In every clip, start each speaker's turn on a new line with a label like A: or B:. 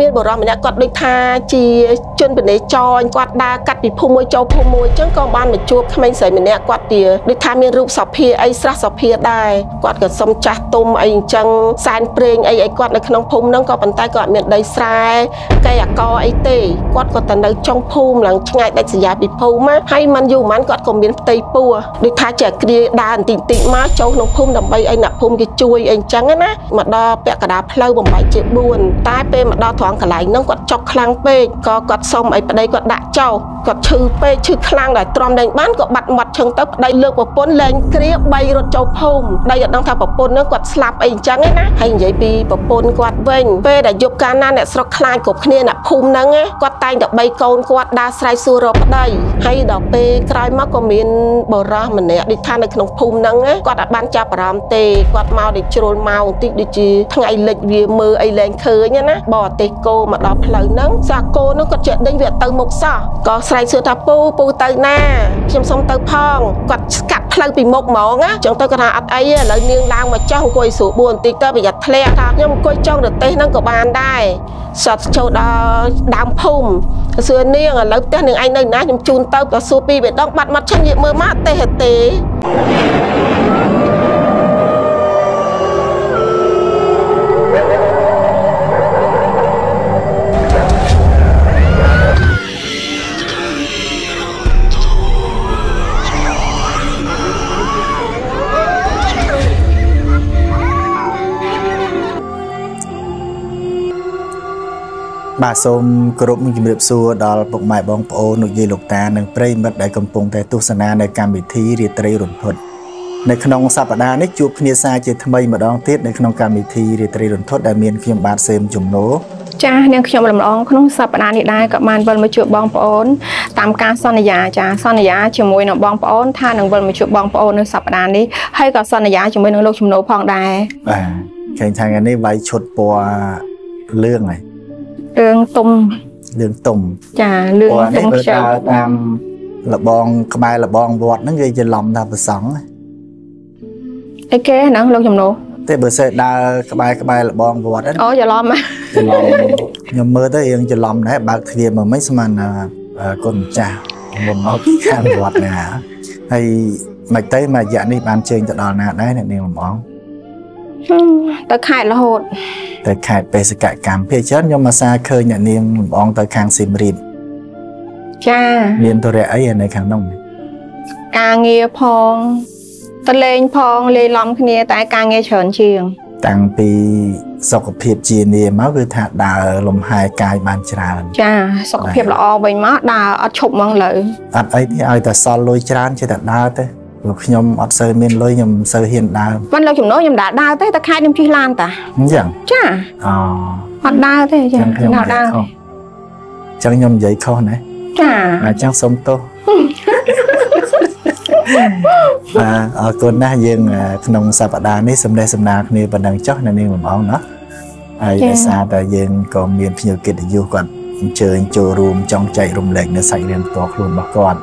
A: មានបរិសម្នាក់គាត់ដូចថាជាជនបនេចរគាត់ដើរកាត់ពីភូមិមួយចូលភូមិមួយអញ្ចឹងក៏បានមកជួបក្មេងស្រីម្នាក់គាត់ជាដូចថាមានរូបសភាអីស្រស់សភាដែរគាត់ក៏សុំចាស់ទុំអីអញ្ចឹងសែនព្រេងអីអីគាត់នៅក្នុងភូមិហ្នឹងក៏ប៉ុន្តែគាត់អត់មានដីស្រែកែអកអីទេគាត់ក៏ទៅនៅចុងភូមិឡើងឆ្ងាយដាច់ស្រយាលពីភូមិមកហើយមិនយូរប៉ុន្មានគាត់ក៏មានផ្ទៃពោះដូចថាជាគ្រាដើរបន្តិចបន្តិចមកចូលក្នុងភូមិដើម្បីឲ្យអ្នកភូមិគេជួយអីអញ្ចឹងណាមកដល់ពាក់កណ្ដាលផ្លូវបំបីជា4តែពេលមកដល់ត្រង់កន្លែងហ្នឹងគាត់ចុកខ្លាំងពេកក៏គាត់សុំឲ្យប្តីគាត់ដាក់ចោលគាត់ឈឺពេកឈឺខ្លាំងដល់ទ្រាំដែងបានក៏បាត់មាត់ឈឹងទៅប្តីលើកប្រពន្ធលែងគ្រា3រត់ចូលភូមិដីអត់ដឹងថាប្រពន្ធហ្នឹងគាត់ស្លាប់អីអញ្ចឹងណាហើយនិយាយពីប្រពន្ធគាត់វិញពេលដែលយប់កាលណាអ្នកស្រុកខ្លាចគ្រប់គ្នាអ្នកភូមិហ្នឹងគាត់តែងតែបីកូនគាត់ដើរស្រែកសួររកប្តីហើយដល់ពេលក្រោយមកក៏មានបរោះម្នាក់ដូចថានៅក្នុងភូមិហ្នឹងគាត់អាចបានចាប់អារម្មណ៍ទេគាត់មកដូចជ្រុលមកបន្តិចដូចជាថ្ងៃលិចវាមើលអីលែងឃើញណាបរទេសគោមកដល់ផ្លូវហ្នឹងសាគោហ្នឹងគាត់ជាដេញវាទៅមុខសោះក៏ស្រែកសួរថាពូពូទៅណាខ្ញុំសុំទៅផងគាត់ស្កាត់ផ្លូវពីមុខហ្មងណាចឹងទៅគាត់ថាអត់អីឥឡូវនាងឡើងមកចុះអង្គុយស្រួលបួនបន្តិចទៅប្រយ័ត្នធ្លាក់ថាខ្ញុំអង្គុយចុងរទេសហ្នឹងក៏បានដែរសតចូលដល់ដើមភូមិសួរនាងឥឡូវផ្ទះនាងឯងនៅណាខ្ញុំជូនទៅក៏សួរពីរបីដងបាត់មាត់ឈឹងនិយាយមើលមកទេទេ
B: បាទសូមគោរពនឹងជម្រាបសួរដល់ពុកម៉ែបងប្អូនលោកយាយលោកតានិងប្រិយមិត្តដែលកំពុងតែទស្សនានៅកម្មវិធីរាត្រីរន្ធត់នៅក្នុងសប្តាហ៍នេះជួបគ្នាសាជាថ្មីម្ដងទៀតនៅក្នុងកម្មវិធីរាត្រីរន្ធត់ដែលមានខ្ញុំបាទសេមជំនោ
C: ចាស់នាងខ្ញុំលំអងក្នុងសប្តាហ៍នេះដែរក៏បានវិលមកជួបបងប្អូនតាមការសន្យាចាសន្យាជាមួយនឹងបងប្អូនថានឹងវិលមកជួបបងប្អូននៅសប្តាហ៍នេះហើយក៏សន្យាជាមួយនឹងលោកជំនោផងដែរ
B: បាទឃើញថាថ្ងៃនេះវាយឈុតពណ៌លឿងហើយ
C: រឿងទុំ
B: រឿងទុំ
C: ចារឿងទុំ
B: ខ្ចៅតាមលបងក្បែរលបងវត្តហ្នឹងគេច្រឡំថាប្រសង់
C: អីគេហ្នឹងលោកចំណូ
B: ទេបើសេដើរក្បែរក្បែរលបងវត្ត
C: ហ្នឹងអូច្រឡំ
B: ច្រឡំខ្ញុំមើលទៅរៀងច្រឡំដែរបើកទ្វារមកមិនស្មានគុណម្ចាស់មុនមកពីខាងវត្តណាហើយមិនទៅមួយរយៈនេះបានជើញទៅដល់ណាដែរអ្នកនាងលំអង
C: ទៅខេត្តរហូត
B: ទៅខេត្តបេសកកម្មភាគច្រើនខ្ញុំអាសាឃើញអ្នកនាងលំអងទៅខាងស៊ីមរីត
C: ចា
B: មានទរៈអីនៅខាងនោះ
C: ការងារផងតលេងផងលេឡំគ្នាតែការងារច្រើនជាង
B: តាំងពីសុខភាពជានាមកគឺថាដើរលំហែកាយបានច្រើន
C: ចាសុខភាពល្អវិញមកដើរអត់ឈប់ហ្មងលើ
B: អត់អីទេឲ្យតែសល់លុយច្រើនចេះតែដើរទៅ ព្រោះខ្ញុំអត់សូវមានលុយខ្ញុំមិនសូវហ៊ានដើរ
C: មិនលោកចំណូលខ្ញុំដើរដើរទេតែខែខ្ញុំជិះឡានតា
B: អញ្ចឹង
C: ចា
B: អូ
C: អត់ដើរទេចាដើរដើរអ
B: ញ្ចឹងខ្ញុំនិយាយខុសណា
C: ចា
B: អញ្ចឹងសូមទោសបាទអរគុណណាស់យើង ក្នុងសប្តាហ៍នេះសម្ដែងសម្ដារគ្នាប៉ុណ្ណឹងចុះនៅនាងលំអងណាហើយដោយសារតែយើងក៏មានភ្ញៀវកិត្តិយសគាត់អញ្ជើញចូលរួមចង់ចែករំលែកនៅសាច់រឿងផ្ទាល់ខ្លួនរបស់គាត់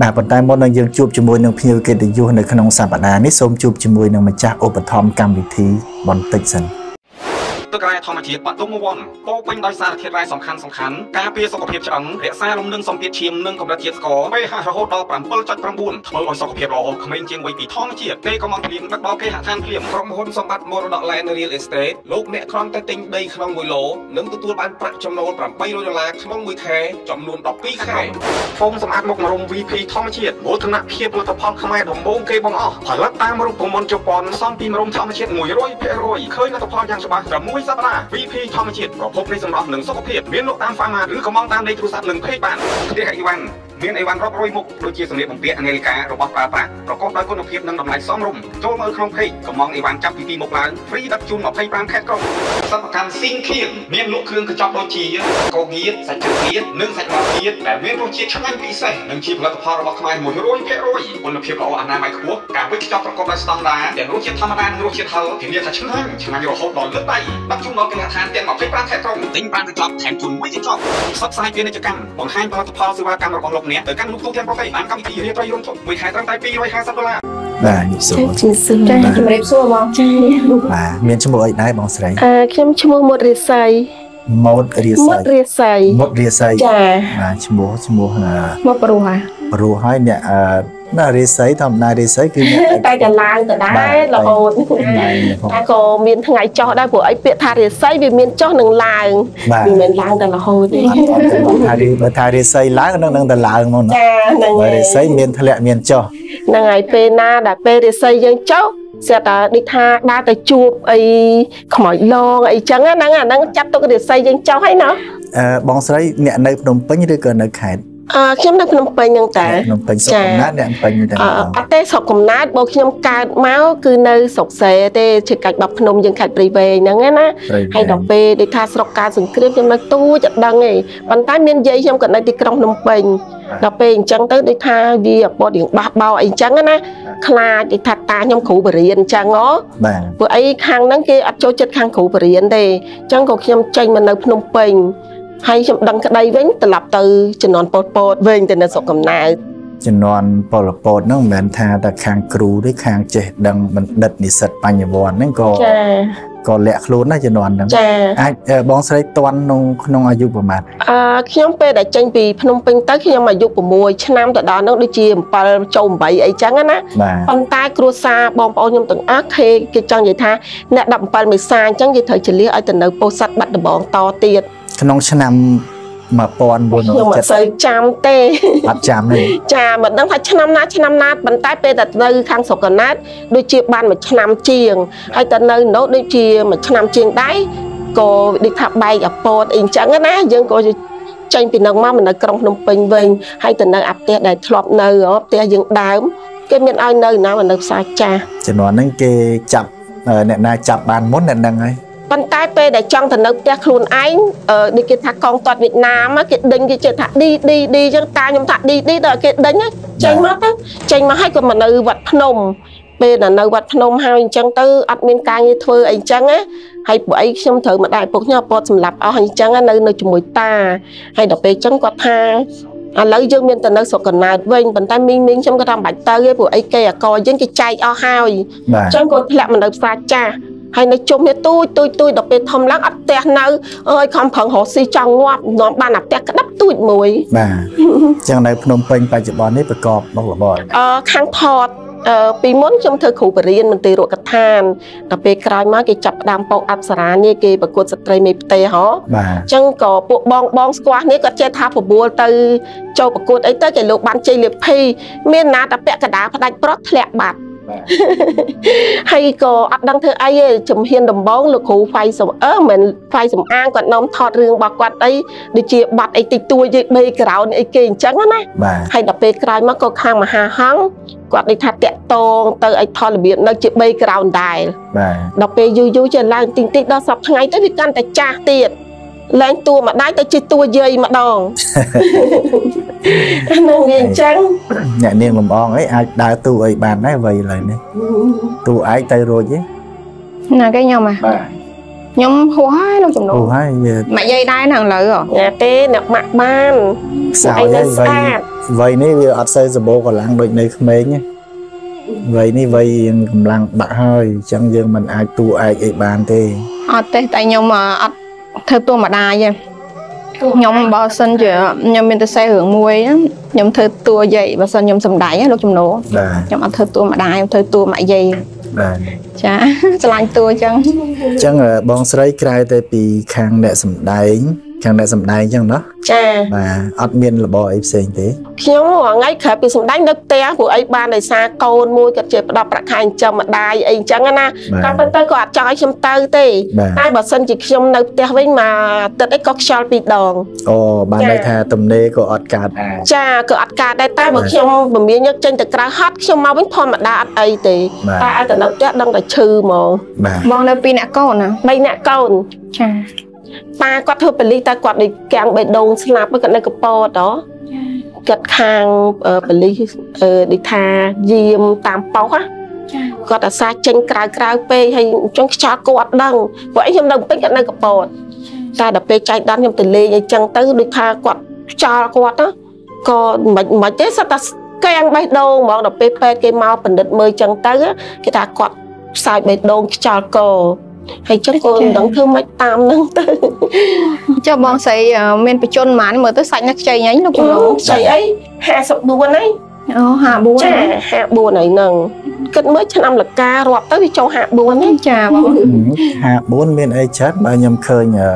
B: បាទប៉ុន្តែមុននឹងយើងជួបជាមួយនឹងភ្ញៀវកិត្តិយសនៅក្នុងសប្តាហ៍នេះសូមជួបជាមួយនឹងម្ចាស់ឧបត្ថម្ភកម្មវិធីបន្តិចសិន។
D: ទឹករ៉ែធម្មជាតិបាត់ទុំវ័នពោពេញដោយសារធាតុរ៉ែសំខាន់សំខាន់ការពារសុខភាពឆ្អឹងរក្សាលំនឹងសម្ពាធឈាមនិងកម្រិតជាតិស្ករ pH រហូតដល់7.9ធ្វើឲ្យសុខភាពល្អក្មេងជាងវ័យពីធម្មជាតិពេលកំងភ្លៀងដឹកដល់គេហដ្ឋានភ្លៀងក្រុមហ៊ុនសម្បត្តិមរតក Land Real Estate លោកអ្នកគ្រាន់តែទិញដីក្នុង1ឡូនិងទទួលបានប្រាក់ចំណូល800ដុល្លារក្នុងមួយខែចំនួន12ខែហ្វូមសម្អាតមុខមរុំ VP ធម្មជាតិមោទនភាពផលិតផលខ្មែរដំបូងគេបង្អស់ផលិតតាមរូបមន្តជប៉ុនសំពីមរុំធម្មជាតិ100%ឃើញលទ្ធផលយ៉ាងច្បាស់តែមួយសប្តាហ៍ VP ធម្មជាតិប្រភពនៃសម្រស់និងសុខភាពមានលក់តាម Pharma ឬក៏មកតាមលេខទូរស័ព្ទនិង Page បានផ្ទះអីវ៉ាន់មានអីវ៉ាន់រាប់រយមុខដូចជាសម្លៀកបំពាក់អាមេរិការបស់ប្រើប្រាស់ប្រកបដោយគុណភាពនិងតម្លៃសមរម្យចូលមើលក្នុង Page កំងអីវ៉ាន់ចាប់ពី2មុខឡើង free ដឹកជូន25ខែក្រុងសិប្បកម្មស៊ីងខៀងមានលក់គ្រឿងកញ្ចប់ដូចជាកោងៀតសាច់ជ្រូកៀតនិងសាច់មាន់ៀតដែលមានរសជាតិឆ្ងាញ់ពិសេសនិងជាផលិតផលរបស់ខ្មែរ100%គុណភាពល្អអនាម័យខ្ពស់ការវេចខ្ចប់ប្រកបដោយស្តង់ដារទាំងរសជាតិធម្មតានិងរសជាតិហឹរធានាថាឆ្ងាញ់ឆ្ងាញ់រហូតដល់លើកដៃដឹកជូនដល់គេហដ្ឋានទាំង25ខែក្រុងទិញបានកញ្ចប់ថែមជូនមួយកញ្ចប់ផ្សព្វផ្សាយពាណិជ្ជកម្មបង្ហាញផលិតផលសេវាកម្មរបស់លោកអ្នកទៅកាន់លោកទូទាំងប្រទេសបានកម្មវិធីរៀបរយរំទុកមួយខែត្រឹមតែ250ដុល្លារ
B: បាទជំរាបសួរ
C: ចាជំរាបសួរបងចា
B: បាទមានឈ្មោះអីដែរបងស្រី
A: អឺខ្ញុំឈ្មោះមុតរិស័យ
B: មម៉ូតរាសី
A: មុតរាសី
B: ម៉ូតរាសី
A: ចា
B: បាទឈ្មោះឈ្មោះអឺ
C: មកព្រោះហ่ะ
B: ព្រោះហើយអ្នកអឺ ណារាសីធម្មតារាសីគឺអ្នក
A: តែតែឡើងទៅដែររហូត
B: ឡើងផង
A: តែក៏មានថ្ងៃចោះដែរព្រោះអីពាក្យថារាសីវាមានចោះនឹងឡើង
B: បាទ
A: វាមិនឡើងតែរហូតទេ
B: អត់ថារីបើថារាសីឡើងនឹងនឹងតែឡើងមកណា
A: ចាហ្នឹង
B: បើ
A: ហើយ
B: រាសីមានធ្លាក់មានចុះ
A: ហ្នឹងហើយពេលណាដែលពេលរាសីយើងចុះស្រាប់តែដូចថាដើរទៅជួបអីខ្មោចលងអីចឹងណាហ្នឹងអាហ្នឹងចាត់ទុករាសីយើងចុះហើយណា
B: អឺបងស្រីអ្នកនៅភ្នំពេញឬក៏នៅខេត្ត
A: អឺខ្ញុំនៅភ្នំពេញហ្នឹងតា
B: ភ្នំពេញសុខកំណើតអ្នកភ្នំពេញតែ
A: អឺ
B: ម្ដង
A: អត់ទេស្រុកកំណើតបើខ្ញុំកើតមកគឺនៅស្រុកសេទេជិះកាច់បាត់ភ្នំយើងខេត្តព្រៃវែងហ្នឹងណា
B: ព្រៃ
A: ហើយដល់ពេលដូចថាស្រុកការសង្គ្រាមខ្ញុំនៅទូចអត់ដឹងទេប៉ុន្តែមានយាយខ្ញុំក៏នៅទីក្រុងភ្នំពេញដល់ពេលអញ្ចឹងទៅដូចថាវាអពតរៀងបះបោអីអញ្ចឹងណាខ្លាចដូចថាតាខ្ញុំគ្រូបរិញ្ញាអញ្ចឹងហ៎
B: បាទ
A: ព្រោះអីខាងហ្នឹងគេអត់ចូលចិត្តខាងគ្រូបរិញ្ញាទេអញ្ចឹងក៏ខ្ញុំចេញមកនៅភ្នំពេញ ហើយខ្ញុំដឹងក្តីវិញត្រឡប់ទៅជំនាន់ប៉ុលពតវិញទៅនៅស្រុកកំណើត
B: ជំនាន់ពលពតហ្នឹងមិនមែនថាតែខាងគ្រូទេខាងចេះដឹងបណ្ឌិតនិស្សិតបញ្ញវន្តហ្នឹងក៏
A: ចា
B: ក៏លាក់ខ្លួនដែរជំនាន់ហ្នឹង
A: ចា
B: អាចអឺបងស្រីតន់ក្នុងក្នុងអាយុប្រហែល
A: អឺខ្ញុំពេលដែលចេញពីភ្នំពេញទៅខ្ញុំអាយុ6ឆ្នាំទៅដល់នោះដូចជា7ចូល8អីចឹងណា
B: បាទ
A: ប៉ុន្តែគ្រួសារបងប្អូនខ្ញុំទាំងអស់គេគេចង់និយាយថាអ្នក17មេសាអញ្ចឹងគេត្រូវចលះឲ្យទៅនៅពោធិ៍សាត់បាត់ដំបងតទៀត
B: ក្នុងឆ្នាំ
A: ខ្ញុំអត់សូវ
B: 1970
A: ចាំទេ
B: អត់ចាំទេ
A: ចាមិនដឹងថាឆ្នាំណាឆ្នាំណាប៉ុន្តែពេលតែនៅខាងស្រុកកណាតដូចជាបានមួយឆ្នាំជាងហើយទៅនៅនោះដូចជាមួយឆ្នាំជាងដែរក៏ដូចថាបែកអពតអីអញ្ចឹងណាយើងក៏ចេញពីនឹងមកមកនៅក្រុងភ្នំពេញវិញហើយទៅនៅអាផ្ទះដែលធ្លាប់នៅហ៎ផ្ទះយើងដើមគេមានឲ្យនៅណាមកនៅផ្សារចាស់
B: ជំនាន់ហ្នឹងគេចាប់អឺអ្នកណាចាប់បានមុនអ្នកហ្នឹងហើយ
A: ប៉ុន្តែពេលដែលចង់ទៅនៅផ្ទះខ្លួនឯងអឺដូចគេថាកងទ័ពវៀតណាមគេដេញគេជឿថាឌីឌីឌីអញ្ចឹងតាខ្ញុំថាឌីឌីដល់គេដេញចេញមកទៅចេញមកហើយក៏មកនៅវត្តភ្នំពេលដែលនៅវត្តភ្នំហើយអញ្ចឹងទៅអត់មានការងារធ្វើអីអញ្ចឹងណាហើយពួកអីខ្ញុំត្រូវម្ដាយឪពុកខ្ញុំអពតសម្លាប់អស់ហើយអញ្ចឹងនៅនៅជាមួយតាហើយដល់ពេលអញ្ចឹងគាត់ថាឥឡូវយើងមានទៅនៅស្រុកកណ្ដាលវិញប៉ុន្តែមីងមីងខ្ញុំក៏ថាមិនបាច់ទៅទេព្រោះអីគេអកយើងគេចែកអស់ហើយ
B: បាទ
A: អញ្ចឹងគាត់ធ្លាក់មកនៅផ្សារចាស់ ហើយនៅជុំនេះទូចទូចទូចដល់ពេលធំឡើងអត់ផ្ទះនៅអើយខំប្រឹងរកស៊ីចង់ងាប់នាំបានអាផ្ទះក្តាប់ទូចមួយ
B: បាទអញ្ចឹងនៅភ្នំពេញបច្ចុប្បន្ននេះប្រកបមុខរបរ
A: អឺខាងថតអឺពីមុនខ្ញុំធ្វើគ្រូបរិញ្ញាបត្រមន្ទីរកឋានដល់ពេលក្រោយមកគេចាប់ផ្ដើមបោកអប្សរានេះគេប្រកួតស្ត្រីមេផ្ទៃហ៎
B: បាទ
A: អញ្ចឹងក៏ពួកបងបងស្គាល់នេះគាត់ចេះថាប្របួលទៅចូលប្រកួតអីទៅគេលោកបានជ័យលាភីមានណាតែពាក់កណ្ដាលផ្ដាច់ប្រត់ធ្លាក់បាត់
B: បាទ
A: ហើយក៏អត់ដឹងធ្វើអីទេជំហានដំបូងលោកគ្រូហ្វៃសំអឺមិនហ្វៃសំអាងគាត់នាំថតរឿងរបស់គាត់អីដូចជាបាត់អីតិចតួចយីបេក្រោនអីគេអញ្ចឹងណា
B: បាទ
A: ហើយដល់ពេលក្រោយមកក៏ខាងមហាហង្សគាត់និយាយថាតាក់តងទៅឲ្យថតរបៀបនៅជាបេក្រោនដែរ
B: បាទ
A: ដល់ពេលយូរយូរចេះឡើងតិចតិចដល់សប្តាហ៍ថ្ងៃទៅវាកាន់តែចាស់ទៀត ឡើងតួម្ដាយទៅជាតួយាយម្ដងអាហ្នឹងវាអញ្ចឹង
B: អ្នកនាងលំអងអីអាចដើរទូអីបានដែរវ័យឥឡូវនេះទូឯងទៅរួចទេ
C: ណាគេខ្ញុំហ่ะ
B: បាទ
C: ខ្ញុំហួសហើយលោកចំនួ
B: អូ
C: ន
B: ហើយវា
C: ម៉ាក់យាយដែរហ្នឹងឥឡូវហ៎
A: ណាទេអ្នកម៉ាក់បាន
B: ខ្សោយ
A: អីនៅ
B: ហើយ
A: ស្វ័
B: យ
A: អាត
B: វ័យនេះវាអត់សូវសម្បូរកម្លាំងដូចនៅក្មេងទេវ័យនេះវ័យកម្លាំងបាក់ហើយអញ្ចឹងយើងមិនអាចទូឯកអីបានទេ
C: អត់ទេតែខ្ញុំអឺអត់ ធ្វើតួម្ដាយទេខ្ញុំបើសិនជាខ្ញុំមានតែសេះរឿងមួយណាខ្ញុំធ្វើតួយាយបើសិនខ្ញុំសំដែងណាលោកចំនួន
B: បាទ
C: ខ្ញុំអត់ធ្វើតួម្ដាយខ្ញុំធ្វើតួម៉ាក់យាយ
B: បាទ
C: ចាឆ្លាញ់តួអញ្ចឹង
B: អញ្ចឹងបងស្រីក្រៅតែពីខាងអ្នកសំដែង ខាងអ្នកសំដែងអញ្ចឹងណោះ
A: ចា
B: បាទអត់មានរបរអីផ្សេងទេ
A: ខ្ញុំរាល់ថ្ងៃក្រៅពីសម្ដែងនៅផ្ទះព្រោះអីបានដោយសារកូនមួយគាត់ជាផ្ដោតប្រាក់ខែចិញ្ចឹមម្ដាយអីអញ្ចឹងណា
B: បាទ
A: តែប៉ុន្តែក៏អត់ចង់ឲ្យខ្ញុំទៅទេ
B: បាទ
A: តែបើសិនជាខ្ញុំនៅផ្ទះវិញមកទឹកអីក៏ខ្យល់ពីរដង
B: អូបាន
A: ចា
B: ន័យថាទំនេរក៏អត់កើតដែរ
A: ចាក៏អត់កើតដែរតែបើ
B: បាទ
A: ខ្ញុំពមៀញយកចេញទៅក្រៅហត់ខ្ញុំមកវិញធម្មតាអត់អីទេ
B: បាទ
A: តែឲ្យទៅនៅផ្ទះដឹងតែឈឺហ្មង
B: បាទ
C: បងនៅពីរអ្នកកូនណា
A: បីអ្នកកូន
C: ចា
A: ប៉ាគាត់ធ្វើប៉ូលីសតែគាត់ដូចកាំងបេះដូងស្លាប់គាត់នៅកពតហ៎គាត់ខាងអឺប៉ូលីសអឺដូចថាយាមតាមប៉ុស្តិ៍ណា
C: ចា
A: គាត់អាសាចេញក្រៅក្រៅពេកហើយអញ្ចឹងខ្យល់គាត់អត់ដឹងព្រោះអីខ្ញុំនៅពេញគាត់នៅកពតតែដល់ពេលចែកដល់ខ្ញុំទៅលេងអីចឹងទៅដូចថាគាត់ខ្យល់គាត់ណាក៏មិនមិនទេសត្វតែកាំងបេះដូងហ្មងដល់ពេលពេទ្យគេមកបណ្ឌិតមើលចឹងទៅគេថាគាត់ផ្សាយបេះដូងខ្យល់ក ហើយចឹងកូនមិនដឹងធ្វើម៉េចតាមហ្នឹងទៅ
C: ចុះបងស្រីអឺមានបញ្ជនប៉ុន្មានមើលទៅសាច់នៅខ្ចីហ្នឹងលោកគ្រូ
A: ស្អីអី54ហើយ
C: អូ54
A: ចា54ហើយហ្នឹងគិតមើលឆ្នាំលការាប់ទៅវាចូល54ហើយ
C: ចាបង
B: 54មានអីច្រើនបើខ្ញុំឃើញអឺ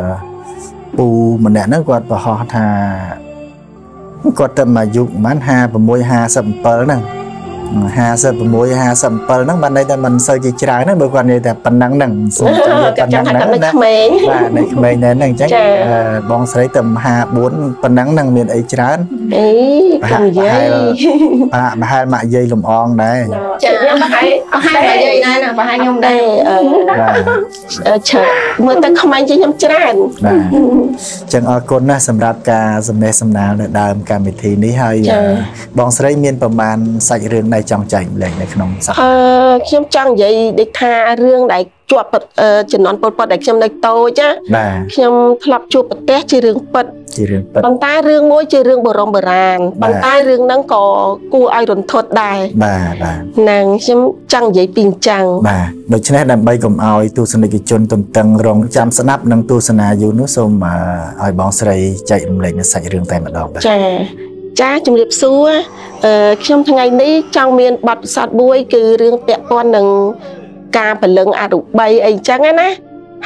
B: ពូម្នាក់ហ្នឹងគាត់ប្រហោះថាគាត់ទៅមកអាយុប្រហែល56 57ហ្នឹង 56 57ហ្នឹងបានន័យថាមិនសូវជាច្រើនហ្នឹងបើគាត់និយាយតែប៉ុណ្ណឹងហ្នឹងសូមចាំនិយាយ
A: ចា
B: ប៉ុណ្ណឹ
A: ចាំ
B: ង
A: ថា
B: ហ្នឹង
A: គាត់នៅ
B: ណា
A: ក្មេង
B: បាទនៅក្មេងនៅហ្នឹងអញ្ចឹង
A: ចា
B: អឺបងស្រីទៅ54ប៉ុណ្ណឹងហ្នឹងមានអីច្រើន
A: អីកុំនិយាយ
B: បាក់ប្រហែលម៉ាក់យាយលំអងដែរ
A: ចាខ្ញុំប្រហែល
C: អស់ហើយនិយាយណាស់ណាប្រហែលខ្ញុំដែរ
A: ដែរអឺ
B: បាទ
A: អឺឆើមើលទៅក្មេងជាងខ្ញុំច្រើន
B: បាទអញ្ចឹងអរគុណណាស់សម្រាប់ការសំណេះសំណាលនៅដើមកម្មវិធីនេះហើយ
A: ចា៎
B: អឺបងស្រីមានប្រមាណសាច់រឿងដែលចង់ចែកម្លែកនៅក្នុងស
A: អឺខ្ញុំចង់និយាយដូចថារឿងដែលជាប់ពិតអឺជំនាន់ពលពតដែលខ្ញុំនៅតូចណា
B: បាទ
A: ខ្ញុំធ្លាប់ជួបប្រទេសជារឿងពិត
B: ជារឿងពិត
A: ប៉ុន្តែរឿងមួយជារឿងបរមបុរាណ
B: បាទ
A: ប៉ុន្តែរឿងហ្នឹងក៏គួរឲ្យរន្ធត់ដែរ
B: បាទបាទ
A: ហ្នឹងខ្ញុំចង់និយាយពីអញ្ចឹង
B: បាទដូច្នេះដើម្បីកុំឲ្យទស្សនិកជនទន្ទឹងរង់ចាំស្ដាប់និងទស្សនាយូរនោះសូមអឺឲ្យបងស្រីចែករំលែកនៅសាច់រឿងតែម្ដងបាទ
A: ចា ចាជំរាបសួរអឺខ្ញុំថ្ងៃនេះចង់មានបទពិសោធន៍មួយ គឺរឿងពាក់ព័ន្ធនឹងការពលឹងអរូបីអីចឹងណា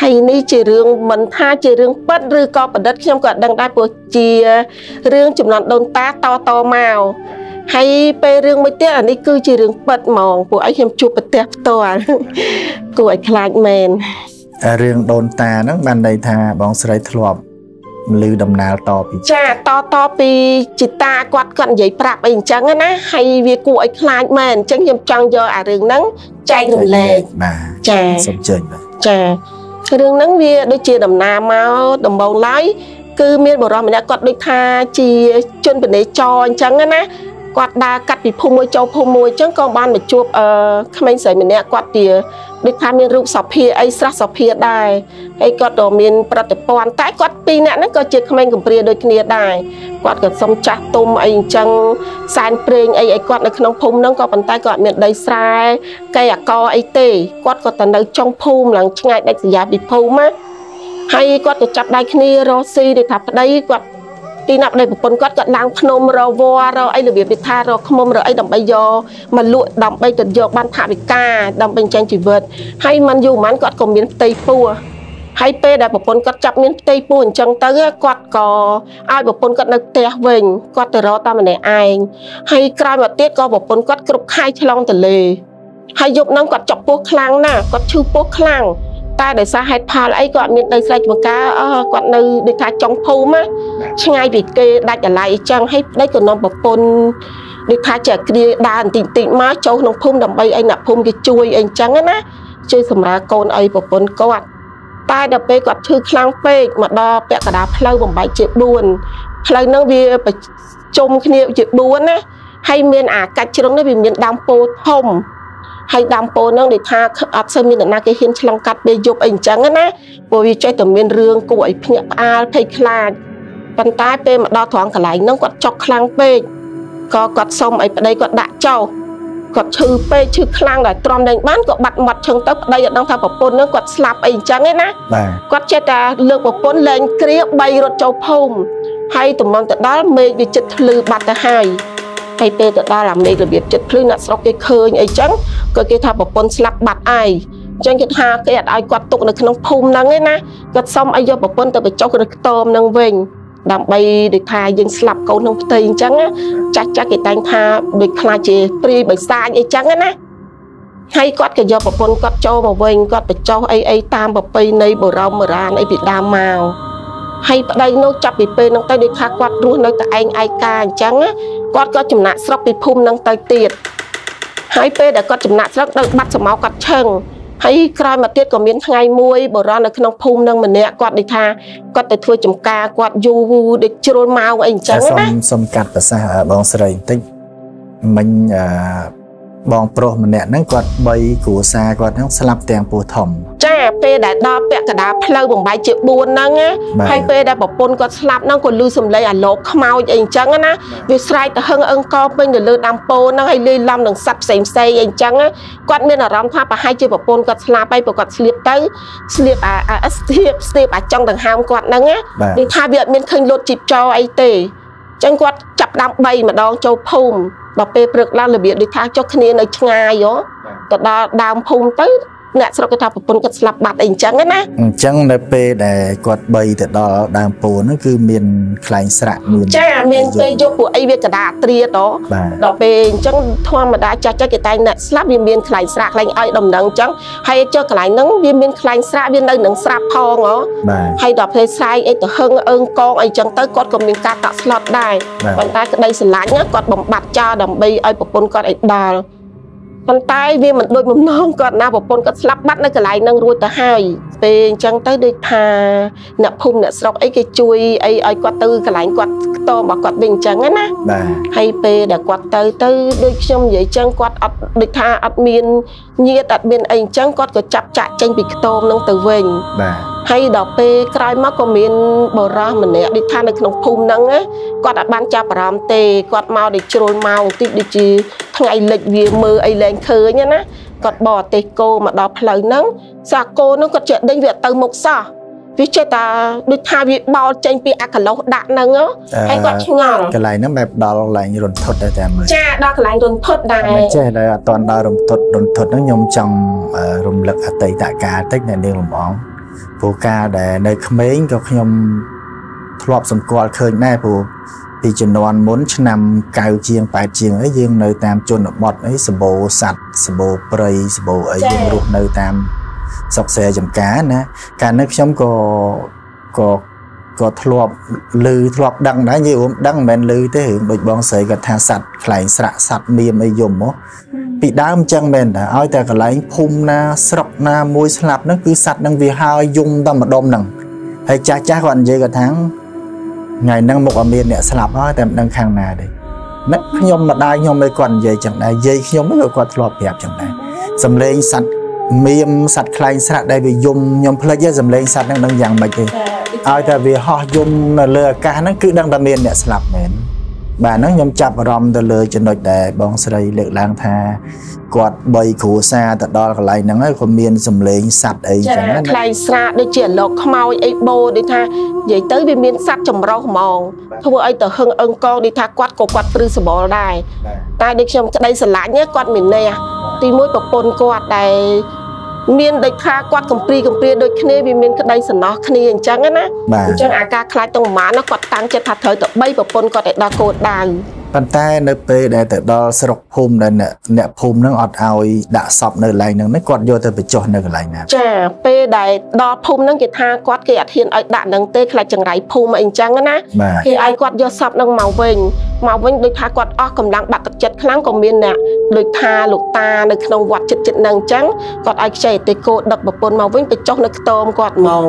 A: ហើយនេះជារឿងមិនថាជារឿងពិតឬក៏ប្រឌិតខ្ញុំក៏អត់ដឹងដែរព្រោះជារឿងចំនួនដូនតាតតមកហើយពេលរឿងមួយទៀតអានេះគឺជារឿងពិតហ្មងពួកឯងខ្ញុំជួបប្រទេសផ្ទាល់គួរឲ្យខ្លាចមែន
B: រឿងដូនតាហ្នឹងបានន័យថាបងស្រីធ្លាប់ ឮដំណើរតពី
A: ចាតតពីจิตតាគាត់គាត់និយាយប្រាប់អីអញ្ចឹងណាហើយវាគួរឲ្យខ្លាចមែនអញ្ចឹងខ្ញុំចង់យកអារឿងហ្នឹងចែករំលែក
B: បាទ
A: ចា
B: សូមជើញបាទ
A: ចារឿងហ្នឹងវាដូចជាដំណើរមកដំបូងឡើយគឺមានបរិសម្នាក់គាត់ដូចថាជាជនបនេចរអញ្ចឹងណាគាត់ដើរកាត់ពីភូមិមួយចូលភូមិមួយអញ្ចឹងក៏បានមកជួបអឺក្មេងស្រីម្នាក់គាត់ជា ដូចថាមានរូបសភាអីស្រស់សភាដែរហើយគាត់ក៏មានប្រតិព័ន្ធតែគាត់ពីរនាក់ហ្នឹងក៏ជាក្មេងកំព្រាដូចគ្នាដែរគាត់ក៏សុំចាស់ទុំអីអញ្ចឹងសែនព្រេងអីឲ្យគាត់នៅក្នុងភូមិហ្នឹងក៏ប៉ុន្តែគាត់អត់មានដីស្រែកែអកអីទេគាត់ក៏ទៅនៅចុងភូមិឡើងឆ្ងាយដាច់ស្រយាលពីភូមិណាហើយគាត់ក៏ចាប់ដៃគ្នារកស៊ីដូចថាប្តីគាត់ ទីណាប់ប្តីប្រពន្ធគាត់គាត់ឡើងភ្នំរវល់រកអីរបៀបវិថារកខ្មុំរកអីដើម្បីយកមកលក់ដើម្បីទៅយកបានថវិកាដើម្បីចិញ្ចឹមជីវិតហើយมันយូរប៉ុន្មានគាត់ក៏មានផ្ទៃពោះហើយពេលដែលប្រពន្ធគាត់ចាប់មានផ្ទៃពោះអញ្ចឹងទៅគាត់ក៏ឲ្យប្រពន្ធគាត់នៅផ្ទះវិញគាត់ទៅរកតាមម្នាក់ឯងហើយក្រោយមកទៀតក៏ប្រពន្ធគាត់គ្រប់ខែឆ្លងទន្លេហើយយប់ហ្នឹងគាត់ចប់ពោះខ្លាំងណាស់គាត់ឈឺពោះខ្លាំង តែដោយសារហេតុផលអីគាត់អត់មានដីស្រែចម្ការអឺគាត់នៅដូចថាចុងភូមិណាឆ្ងាយពីគេដាច់អាឡ័យអញ្ចឹងហើយប្តីក៏នាំប្រពន្ធដូចថាចេះគ្រាដើរបន្តិចបន្តិចមកចូលក្នុងភូមិដើម្បីឲ្យអ្នកភូមិគេជួយអីអញ្ចឹងណាជួយសម្រាប់កូនឲ្យប្រពន្ធគាត់តែដល់ពេលគាត់ឈឺខ្លាំងពេកមកដល់ពាក់កណ្ដាលផ្លូវបំបែកជា4ផ្លូវហ្នឹងវាប្រជុំគ្នាជា4ណាហើយមានអាកាច់ជ្រុងនេះវាមានដើមពោធធំ ហើយដើមពោហ្នឹងដូចថាអត់សូវមានអ្នកណាគេហ៊ានឆ្លងកាត់ពេលយប់អីអញ្ចឹងណាព្រោះវាចេះតែមានរឿងគួរឲ្យភ្ញាក់ផ្អើលភ័យខ្លាចប៉ុន្តែពេលមកដល់ត្រង់កន្លែងហ្នឹងគាត់ចុកខ្លាំងពេកក៏គាត់សុំឲ្យប្តីគាត់ដាក់ចោលគាត់ឈឺពេកឈឺខ្លាំងដល់ទ្រាំលែងបានក៏បាត់មាត់ឈឹងទៅប្តីអត់ដឹងថាប្រពន្ធហ្នឹងគាត់ស្លាប់អីអញ្ចឹងឯណា
B: បាទ
A: គាត់ចេះតែលើកប្រពន្ធលែងគ្រា3រត់ចូលភូមិហើយតំងទៅដល់មេឃវាចិត្តភ្លឺបាត់ទៅហើយ ហើយពេលទៅដល់អាមេឃរបៀបចិត្តភ្លឺអ្នកស្រុកគេឃើញអីចឹងក៏គេថាប្រពន្ធស្លាប់បាត់ឯងអញ្ចឹងគេថាគេអត់ឲ្យគាត់ទុកនៅក្នុងភូមិហ្នឹងឯណាគាត់សុំឲ្យយកប្រពន្ធទៅបញ្ចុះនៅខ្ទមហ្នឹងវិញដើម្បីដូចថាយើងស្លាប់កូនក្នុងផ្ទៃអញ្ចឹងណាចាស់ចាស់គេតែងថាដូចខ្លាចជាព្រីបិសាចអីចឹងណាហើយគាត់ក៏យកប្រពន្ធគាត់ចូលមកវិញគាត់បញ្ចុះអីអីតាមប្រពៃណីបុរាណបុរាណអីពីដើមមក ហើយប្តីនោះចាប់ពីពេលហ្នឹងទៅដូចថាគាត់រស់នៅតែឯងឯកាអញ្ចឹងណាគាត់ក៏ចំណាក់ស្រុកពីភូមិហ្នឹងទៅទៀតហើយពេលដែលគាត់ចំណាក់ស្រុកទៅបាត់សមោគាត់ឈឹងហើយក្រោយមកទៀតក៏មានថ្ងៃមួយបុរាណនៅក្នុងភូមិហ្នឹងម្នាក់គាត់ដូចថាគាត់ទៅធ្វើចំការគាត់យូរដូចជ្រុលម៉ោងអីអញ្ចឹង
B: សូម
A: ណា
B: សូមកាត់ប្រសាសន៍អឺបងស្រីបន្តិចមិញអឺ បងប្រុសម្នាក់ហ្នឹងគាត់3គ្រួសារគាត់ហ្នឹងស្លាប់ទាំងពោះធំ
A: ចាពេលដែលដល់ពាក់កណ្ដាលផ្លូវបំបីជា4ហ្នឹងណា
B: បាទ
A: ហើយពេលដែលប្រពន្ធគាត់ស្លាប់ហ្នឹងក៏លឺសំឡេងអាលោកខ្មោចអីអញ្ចឹងណាវាស្រែកទៅហឹងអឹងកពេញទៅលើដើមពោធិ៍ហ្នឹងហើយលាយឡំនឹងសត្វផ្សេងផ្សេងអីអញ្ចឹងណាគាត់មានអារម្មណ៍ថាប្រហែលជាប្រពន្ធគាត់ស្លាប់ហើយព្រោះគាត់ស្លៀកទៅស្លៀកអាអាស្ទាបស្ទាបអាចង់ដង្ហើមគាត់ហ្នឹងណា
B: បាទ
A: និយាយថាវាអត់មានឃើញលុតជីបចោអីទេអញ្ចឹងគាត់ចាប់ដើម3ម្ដងចូលភូមិ ដល់ពេលព្រឹកឡើងរបៀបដូចថាចុះគ្នានៅឆ្ងាយហ៎ទៅដល់ដើមភូមិទៅ អ្នកស្រុកគេថាប្រពន្ធគាត់ស្លាប់បាត់អីអញ្ចឹងណា
B: អញ្ចឹងនៅពេលដែលគាត់បីទៅដល់ដើមពោធិ៍ហ្នឹងគឺមានខ្លែងស្រាក់មាន
A: ចាមានពេលយកពួកអីវាកដាត្រៀតហ៎
B: បាទ
A: ដល់ពេលអញ្ចឹងធម្មតាចាស់ចាស់គេតែងអ្នកស្លាប់វាមានខ្លែងស្រាក់ខ្លែងឲ្យដំណឹងអញ្ចឹងហើយចុះកន្លែងហ្នឹងវាមានខ្លែងស្រាក់វានៅនឹងស្រាប់ផងហ៎
B: បាទ
A: ហើយដល់ពេលស្រែកអីទៅហឹងអើងកងអីចឹងទៅគាត់ក៏មានការតាក់ស្លុតដែរ
B: បាទ
A: ប៉ុន្តែក្តីស្រឡាញ់ណាគាត់បំបត្តិចោលដើម្បីឲ្យប្រពន្ធគាត់ឲ្យដល់ ប៉ុន្តែវាមិនដូចបំណងគាត់ណាប្រពន្ធគាត់ស្លាប់បាត់នៅកន្លែងហ្នឹងរួចទៅហើយពេលអញ្ចឹងទៅដូចថាអ្នកភូមិអ្នកស្រុកអីគេជួយអីឲ្យគាត់ទៅកន្លែងគាត់ខ្ទមរបស់គាត់វិញអញ្ចឹងណា
B: បាទ
A: ហើយពេលដែលគាត់ទៅទៅដូចខ្ញុំនិយាយចឹងគាត់អត់ដូចថាអត់មានញាតអត់មានអីអញ្ចឹងគាត់ក៏ចាប់ចាក់ចេញពីខ្ទមហ្នឹងទៅវិញ
B: បាទ
A: ហើយដល់ពេលក្រោយមកក៏មានបរិសម្នាក់ដូចថានៅក្នុងភូមិហ្នឹងណាគាត់អាចបានចាប់អារម្មណ៍ទេគាត់មកដូចជ្រុលមកបន្តិចដូចជាថ្ងៃលិចវាមើលអីលែងឃើញណាគាត់បរទេសគោមកដល់ផ្លូវហ្នឹងសាគោហ្នឹងគាត់ចេះដេញវាអត់ទៅមុខសោះវាចេះតែដូចថាវាបោលចេញពីអាកឡុសដាក់ហ្នឹងហ៎ហើយគាត់ឆ្ងល់
B: កន្លែងហ្នឹងបែបដល់កន្លែងរន្ធត់ដែរតែមើល
A: ចាដល់កន្លែងរន្ធត់ដែរ
B: មិនចេះដែរអត់តន់ដល់រន្ធត់រន្ធត់ហ្នឹងខ្ញុំចង់អឺរំលឹកអតីតកាលតិចនៅនាងលំអង ព្រោះការដែលនៅក្មេងក៏ខ្ញុំធ្លាប់សម្គាល់ឃើញដែរព្រោះពីជំនាន់មុនឆ្នាំ9ជាង8ជាងអីយើងនៅតាមជនបទអីសម្បូរសัตว์សម្បូរព្រៃសម្បូរអីយើងរស់នៅតាមស្រុកស្រែចំការណាកាលនោះខ្ញុំក៏ក៏ក៏ធ្លាប់ឮធ្លាប់ដឹងដែរនិយាយរួមដឹងមិនមែនឮទេរឿងដូចបងស្រីគាត់ថាសัตว์ខ្លែងស្រាក់សัตว์មៀមអីយំហ៎ ពីដើមអញ្ចឹងមែនតាឲ្យតែកន្លែងភូមិណាស្រុកណាមួយស្លាប់ហ្នឹងគឺសัตว์ហ្នឹងវាហើយយំតែម្ដុំហ្នឹងហើយចាស់ចាស់គាត់និយាយគាត់ថាថ្ងៃហ្នឹងមកអត់មានអ្នកស្លាប់ហើយតែមិនដឹងខាងណាទេនឹកខ្ញុំម្ដាយខ្ញុំឯងគាត់និយាយចឹងដែរយាយខ្ញុំក៏គាត់ធ្លាប់ប្រាប់ចឹងដែរសំឡេងសัตว์មៀមសัตว์ខ្លែងស្រាក់ដែលវាយំខ្ញុំភ្លេចទេសំឡេងសัตว์ហ្នឹងដឹងយ៉ាងម៉េចទេ ឲ្យតែវាហោះយំនៅលើអាកាសហ្នឹងគឺដឹងតែមានអ្នកស្លាប់មែន បាទហ្នឹងខ្ញុំចាប់អារម្មណ៍ទៅលើចំណុចដែលបងស្រីលើកឡើងថាគាត់3គ្រួសារទៅដល់កន្លែងហ្នឹងហើយក៏មានសម្លេងសត្វអី
A: ចឹ
B: ងណា
A: ខ្លែងស្រាដូចជាលោកខ្មោចអីបោដូចថានិយាយទៅវាមានសត្វចម្រុះហ្មងធ្វើឲ្យទៅហឹងអឹងកងដូចថាគាត់ក៏គាត់ព្រឺសបល់ដែរតែដូចខ្ញុំក្តីស្រឡាញ់គាត់មាននះទីមួយប្រពន្ធគាត់ដែល មានដូចថាគាត់កំព្រីកំព្រាដូចគ្នាវាមានក្តីសំណោះគ្នាអញ្ចឹងណា
B: បាទ
A: អញ្ចឹងអាការខ្លាចទៅប្រហែលណាគាត់តាំងចិត្តថាត្រូវទៅបីប្រពន្ធគាត់ឲ្យដល់គោលដៅ
B: ប៉ុន្តែនៅពេលដែលទៅដល់ស្រុកភូមិដែលអ្នកអ្នកភូមិហ្នឹងអត់ឲ្យដាក់សពនៅកន្លែងហ្នឹងណាគាត់យកទៅបញ្ចុះនៅកន្លែងណា
A: ចាពេលដែលដល់ភូមិហ្នឹងគេថាគាត់គេអត់ហ៊ានឲ្យដាក់ហ្នឹងទេខ្លាចចង្រៃភូមិអីអញ្ចឹងណា
B: បាទ
A: គេឲ្យគាត់យកសពនឹងមកវិញមកវិញដូចថាគាត់អស់កម្លាំងបាក់ទឹកចិត្តខ្លាំងក៏មានអ្នក ដូចថាលោកតានៅក្នុងវត្តចិត្តចិត្តហ្នឹងអញ្ចឹងគាត់ឲ្យខ្ចីទេគោដឹកប្រពន្ធមកវិញទៅចុះនៅខ្ទមគាត់មក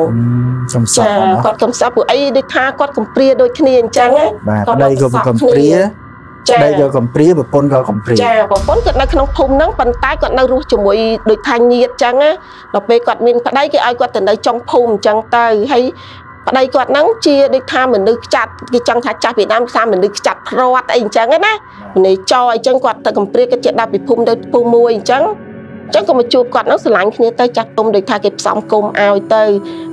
B: ចំសព
A: ចា
B: ហ្នឹង
A: គាត់កំសត់ពួកអីដូចថាគាត់កំព្រាដូចគ្នាអញ្ចឹងណា
B: បាទប្តីក៏កំព្រា
A: ចា
B: ប្តីក៏កំព្រាប្រពន្ធក៏កំព្រា
A: ចាប្រពន្ធគាត់នៅក្នុងភូមិហ្នឹងប៉ុន្តែគាត់នៅរស់ជាមួយដូចថាញាតអញ្ចឹងណាដល់ពេលគាត់មានប្តីគេឲ្យគាត់ទៅនៅចុងភូមិអញ្ចឹងទៅហើយ ប្តីគាត់ហ្នឹងជាដូចថាមនុស្សខ្ចាត់គេចង់ថាចាស់ពីដើមថាមនុស្សខ្ចាត់ព្រាត់អីអញ្ចឹងណាមនុស្សចអញ្ចឹងគាត់ទៅកំព្រាគាត់ជាដាក់ពីភូមិទៅភូមិមួយអញ្ចឹងអញ្ចឹងក៏មកជួបគាត់ហ្នឹងស្រឡាញ់គ្នាទៅចាស់ទុំដូចថាគេផ្សំគុំឲ្យទៅ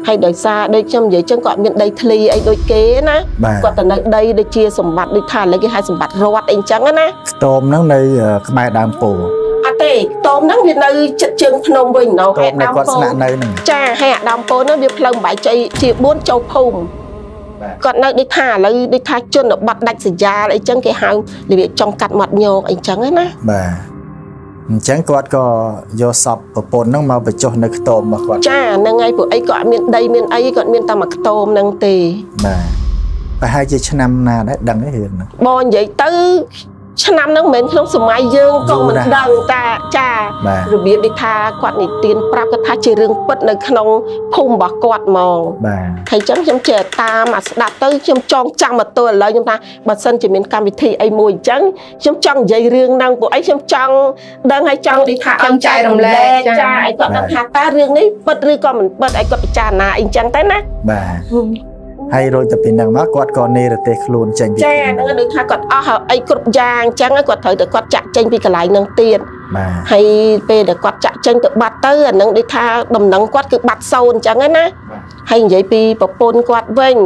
A: ហើយដោយសារដូចខ្ញុំនិយាយអញ្ចឹងគាត់មានដីធ្លីអីដូចគេណា
B: បាទ
A: គាត់ទៅនៅដីដូចជាសម្បត្តិដូចថាឥឡូវគេហៅសម្បត្តិរដ្ឋអីអញ្ចឹងណា
B: ខ្ទមហ្នឹងនៅក្បែរដើមពោធិ៍
A: អត់ទេខ្ទមហ្នឹងវានៅចិត្តជើងភ្នំវិញណោះ
B: ខ្ទមដែលគាត់ស្នាក់នៅហ្នឹង
A: ចាហើយអាដាមពោហ្នឹងវាផ្លូវបាយជ័យជា4ចូលភូមិ
B: បាទ
A: គាត់នៅដូចថាឥឡូវដូចថាជនបទដាច់ស្រយាលអីចឹងគេហៅរបៀបចង់កាត់មាត់ញោកអីចឹងណា
B: បាទអញ្ចឹងគាត់ក៏យកសពប្រពន្ធហ្នឹងមកបញ្ចុះនៅខ្ទមរបស់គាត់
A: ចាហ្នឹងហើយពួកអីក៏អត់មានដីមានអីគាត់មានតែមួយខ្ទមហ្នឹងទេ
B: បាទប្រហែលជាឆ្នាំណាដែរដឹងទេរឿងហ្នឹង
A: បងនិយាយទៅ ឆ្នាំហ្នឹងមិនមែនក្នុងសម័យយើងក៏មិន
B: យូរណាស់
A: ដឹងតាចា
B: បាទ
A: របៀបដូចថាគាត់និទានប្រាប់គាត់ថាជារឿងពិតនៅក្នុងភូមិរបស់គាត់ហ្មង
B: បាទ
A: ហើយអញ្ចឹងខ្ញុំចេះតាមអាស្ដាប់ទៅខ្ញុំចងចាំមកទល់ឥឡូវខ្ញុំថាបើសិនជាមានកម្មវិធីអីមួយអញ្ចឹងខ្ញុំចង់និយាយរឿងហ្នឹងពួកអីខ្ញុំចង់ដឹងហើយចង់ទីថា
C: ចង់ចែករំលែកចា
A: ចាឲ្យគាត់ដឹងថាតើរឿងនេះពិតឬក៏មិនពិតឲ្យគាត់ពិចារណាអីអញ្ចឹងទៅណា
B: បាទ ហើយរួចទៅពីហ្នឹងមកគាត់ក៏នេរទេសខ្លួនចេញពី
A: ចា
B: ភូមិ
A: ហ្នឹងដូចថាគាត់អស់ហើយអីគ្រប់យ៉ាងអញ្ចឹងហើយគាត់ត្រូវតែគាត់ចាក់ចេញពីកន្លែងហ្នឹងទៀត
B: បាទ
A: ហើយពេលដែលគាត់ចាក់ចេញទៅបាត់ទៅអាហ្នឹងដូចថាដំណឹងគាត់គឺបាត់សូន្យអញ្ចឹងណាហើយនិយាយពីប្រពន្ធគាត់វិញ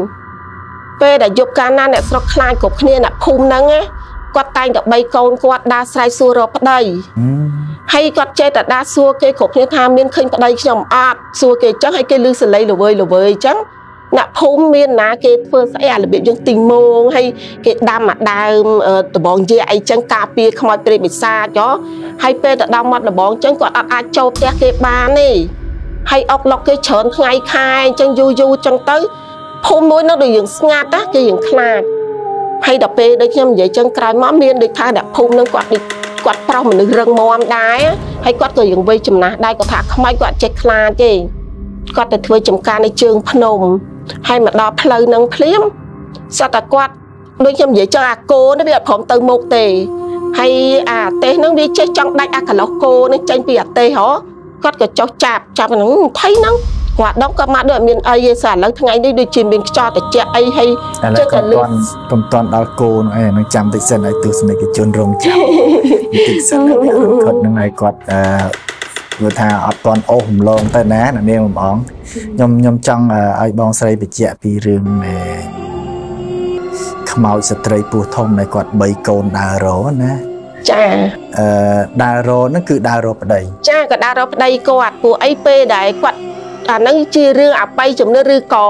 A: ពេលដែលយប់កាលណាអ្នកស្រុកខ្លាចគ្រប់គ្នាអ្នកភូមិហ្នឹងណាគាត់តែងតែបីកូនគាត់ដើរស្រែកសួររកប្តី
B: ហឹម
A: ហើយគាត់ចេះតែដើរសួរគេគ្រប់គ្នាថាមានឃើញប្តីខ្ញុំអត់សួរគេអញ្ចឹងហើយគេលឺសលេងល្វើយល្វើយអញ្ចឹង អ្នកភូមិមានណាគេធ្វើស្អីអារបៀបយើងទីងមងហើយគេដាំអាដើមអឺដបងយាអីចឹងការពារខ្មោចព្រាយបិសាចហ៎ហើយពេលទៅដល់មាត់ដបងចឹងគាត់អត់អាចចូលផ្ទះគេបានទេហើយអុកឡុកគេច្រើនថ្ងៃខែអញ្ចឹងយូរយូរចឹងទៅភូមិមួយនោះដូចយើងស្ងាត់ណាគេយើងខ្លាចហើយដល់ពេលដូចខ្ញុំនិយាយចឹងក្រោយមកមានដូចថាអ្នកភូមិនឹងគាត់ដូចគាត់ប្រុសមនុស្សរឹងមាំដែរហើយគាត់ក៏យើងវ័យចំណាស់ដែរគាត់ថាខ្មោចគាត់អត់ចេះខ្លាចទេគាត់ទៅធ្វើចំការនៅជើងភ្នំ ហើយមកដល់ផ្លូវនឹងភ្លាមសត្វតែគាត់ដូចខ្ញុំនិយាយចឹងអាគោនេះវាអត់ព្រមទៅមុខទេហើយអាទេសហ្នឹងវាចេះចង់ដាច់អាកន្លោះគោនេះចេញពីអាទេសហ៎គាត់ក៏ចុះចាប់ចាប់ហ្នឹងថៃហ្នឹងគាត់ដងក៏មកដូចអត់មានអីទេសោះឥឡូវថ្ងៃនេះដូចជាមានខ្យល់ត្រជាក់អីហើយ
B: ឥឡូវកុំតន់កុំតន់ដល់គោនោះឯងនឹងចាំតិចសិនឲ្យទស្សនិកជនរងចាំបន្តិចសិនហើយគាត់នឹងឲ្យគាត់អឺ ព្រោះថាអត់តន់អូសរំលងទៅណាអ្នកនាងបំអងខ្ញុំខ្ញុំចង់អឺឲ្យបងស្រីបញ្ជាក់ពីរឿងអឺខ្មោចស្ត្រីពោះធំដែលគាត់បីកូនដើររណា
A: ចា
B: អឺដើររហ្នឹងគឺដើររប្តី
A: ចាក៏ដើររកប្តីគាត់ពួកអីពេលដែលគាត់អាហ្នឹងជារឿងអបិយជំនឿឬក៏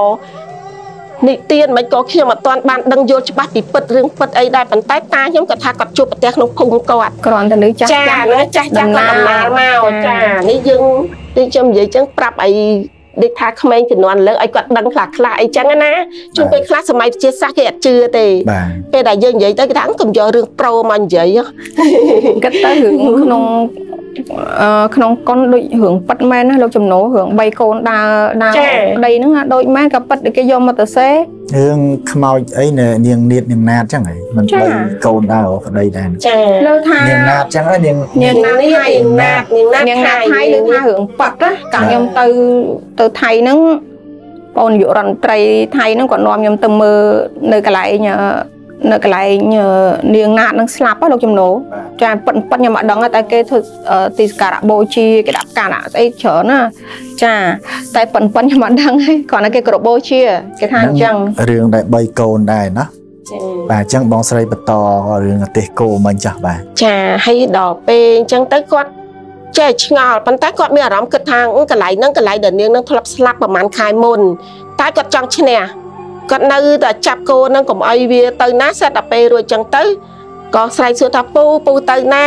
A: និទានមិនក៏ខ្ញុំអត់ទាន់បានដឹងយល់ច្បាស់ពីពិតរឿងពិតអីដែរប៉ុន្តែតាខ្ញុំគាត់ថាគាត់ជួបប្រទះក្នុងភូមិគាត់
C: គ្រាន់តែលើចាស់
A: ចាណាចាស់ចាស់គាត់ដំណើរមកចានេះយើងនេះខ្ញុំនិយាយចឹងប្រាប់អី ដូចថាក្មេងជំនាន់លើឲ្យគាត់ដឹងខ្លះខ្លះអីចឹងណាជួនពេលខ្លះសម័យវិទ្យាសាស្ត្រគេអត់ជឿទេ
B: បាទ
A: ពេលដែលយើងនិយាយទៅគេថាកុំយករឿងប្រូមកនិយាយហ៎
C: គិតទៅរឿងក្នុងអឺក្នុងកុនដូចរឿងប៉ិតមែនណាលោកចំណូលរឿងបីកូនដើរដើរដីហ្នឹងណាដូចមែនក៏ប៉ិតគេយកមកទៅសេ
B: រឿងខ្មោចអីនៅនាងនាតនាងណាតចឹងហីមិន
C: ចា
B: បីកូនដើររប្តីដែរ
A: ចា
C: លើថា
B: នាងណាតចឹងហ៎នាង
C: នាង
A: នាងនេះនាងណាតនាងណាត
C: នាងណាត់ថៃលើថារឿងប៉ិតណាកាលខ្ញុំទៅទៅថៃហ្នឹងបងនាយករដ្ឋមន្ត្រីថៃហ្នឹងគាត់នាំខ្ញុំទៅមើលនៅកន្លែងអឺ នៅកន្លែងអឺនាងណាតហ្នឹងស្លាប់ហ៎លោកចំណូលចាប៉ិនប៉ិនខ្ញុំអត់ដឹងទេតែគេធ្វើអឺទីសក្ការៈបូជាគេដាក់ផ្កាដាក់ស្អីច្រើនណាចាតែប៉ិនប៉ិនខ្ញុំអត់ដឹងទេគ្រាន់តែគេគោរពបូជាគេថាអញ្ចឹង
B: រឿងដែលបីកូនដែរណា
A: ចា
B: បាទអញ្ចឹងបងស្រីបន្តរឿងអាទេសគោមិញចាស់បាទ
A: ចាហើយដល់ពេលអញ្ចឹងទៅគាត់ចេះឆ្ងល់ប៉ុន្តែគាត់មានអារម្មណ៍គិតថាអឺកន្លែងហ្នឹងកន្លែងដែលនាងហ្នឹងធ្លាប់ស្លាប់ប្រហែលខែមុនតែគាត់ចង់ឈ្នះ គាត់នៅតែចាប់គោហ្នឹងកុំអីវាទៅណាសិតតែពេលរួចអញ្ចឹងទៅក៏ស្រែកសួរថាពូពូទៅណា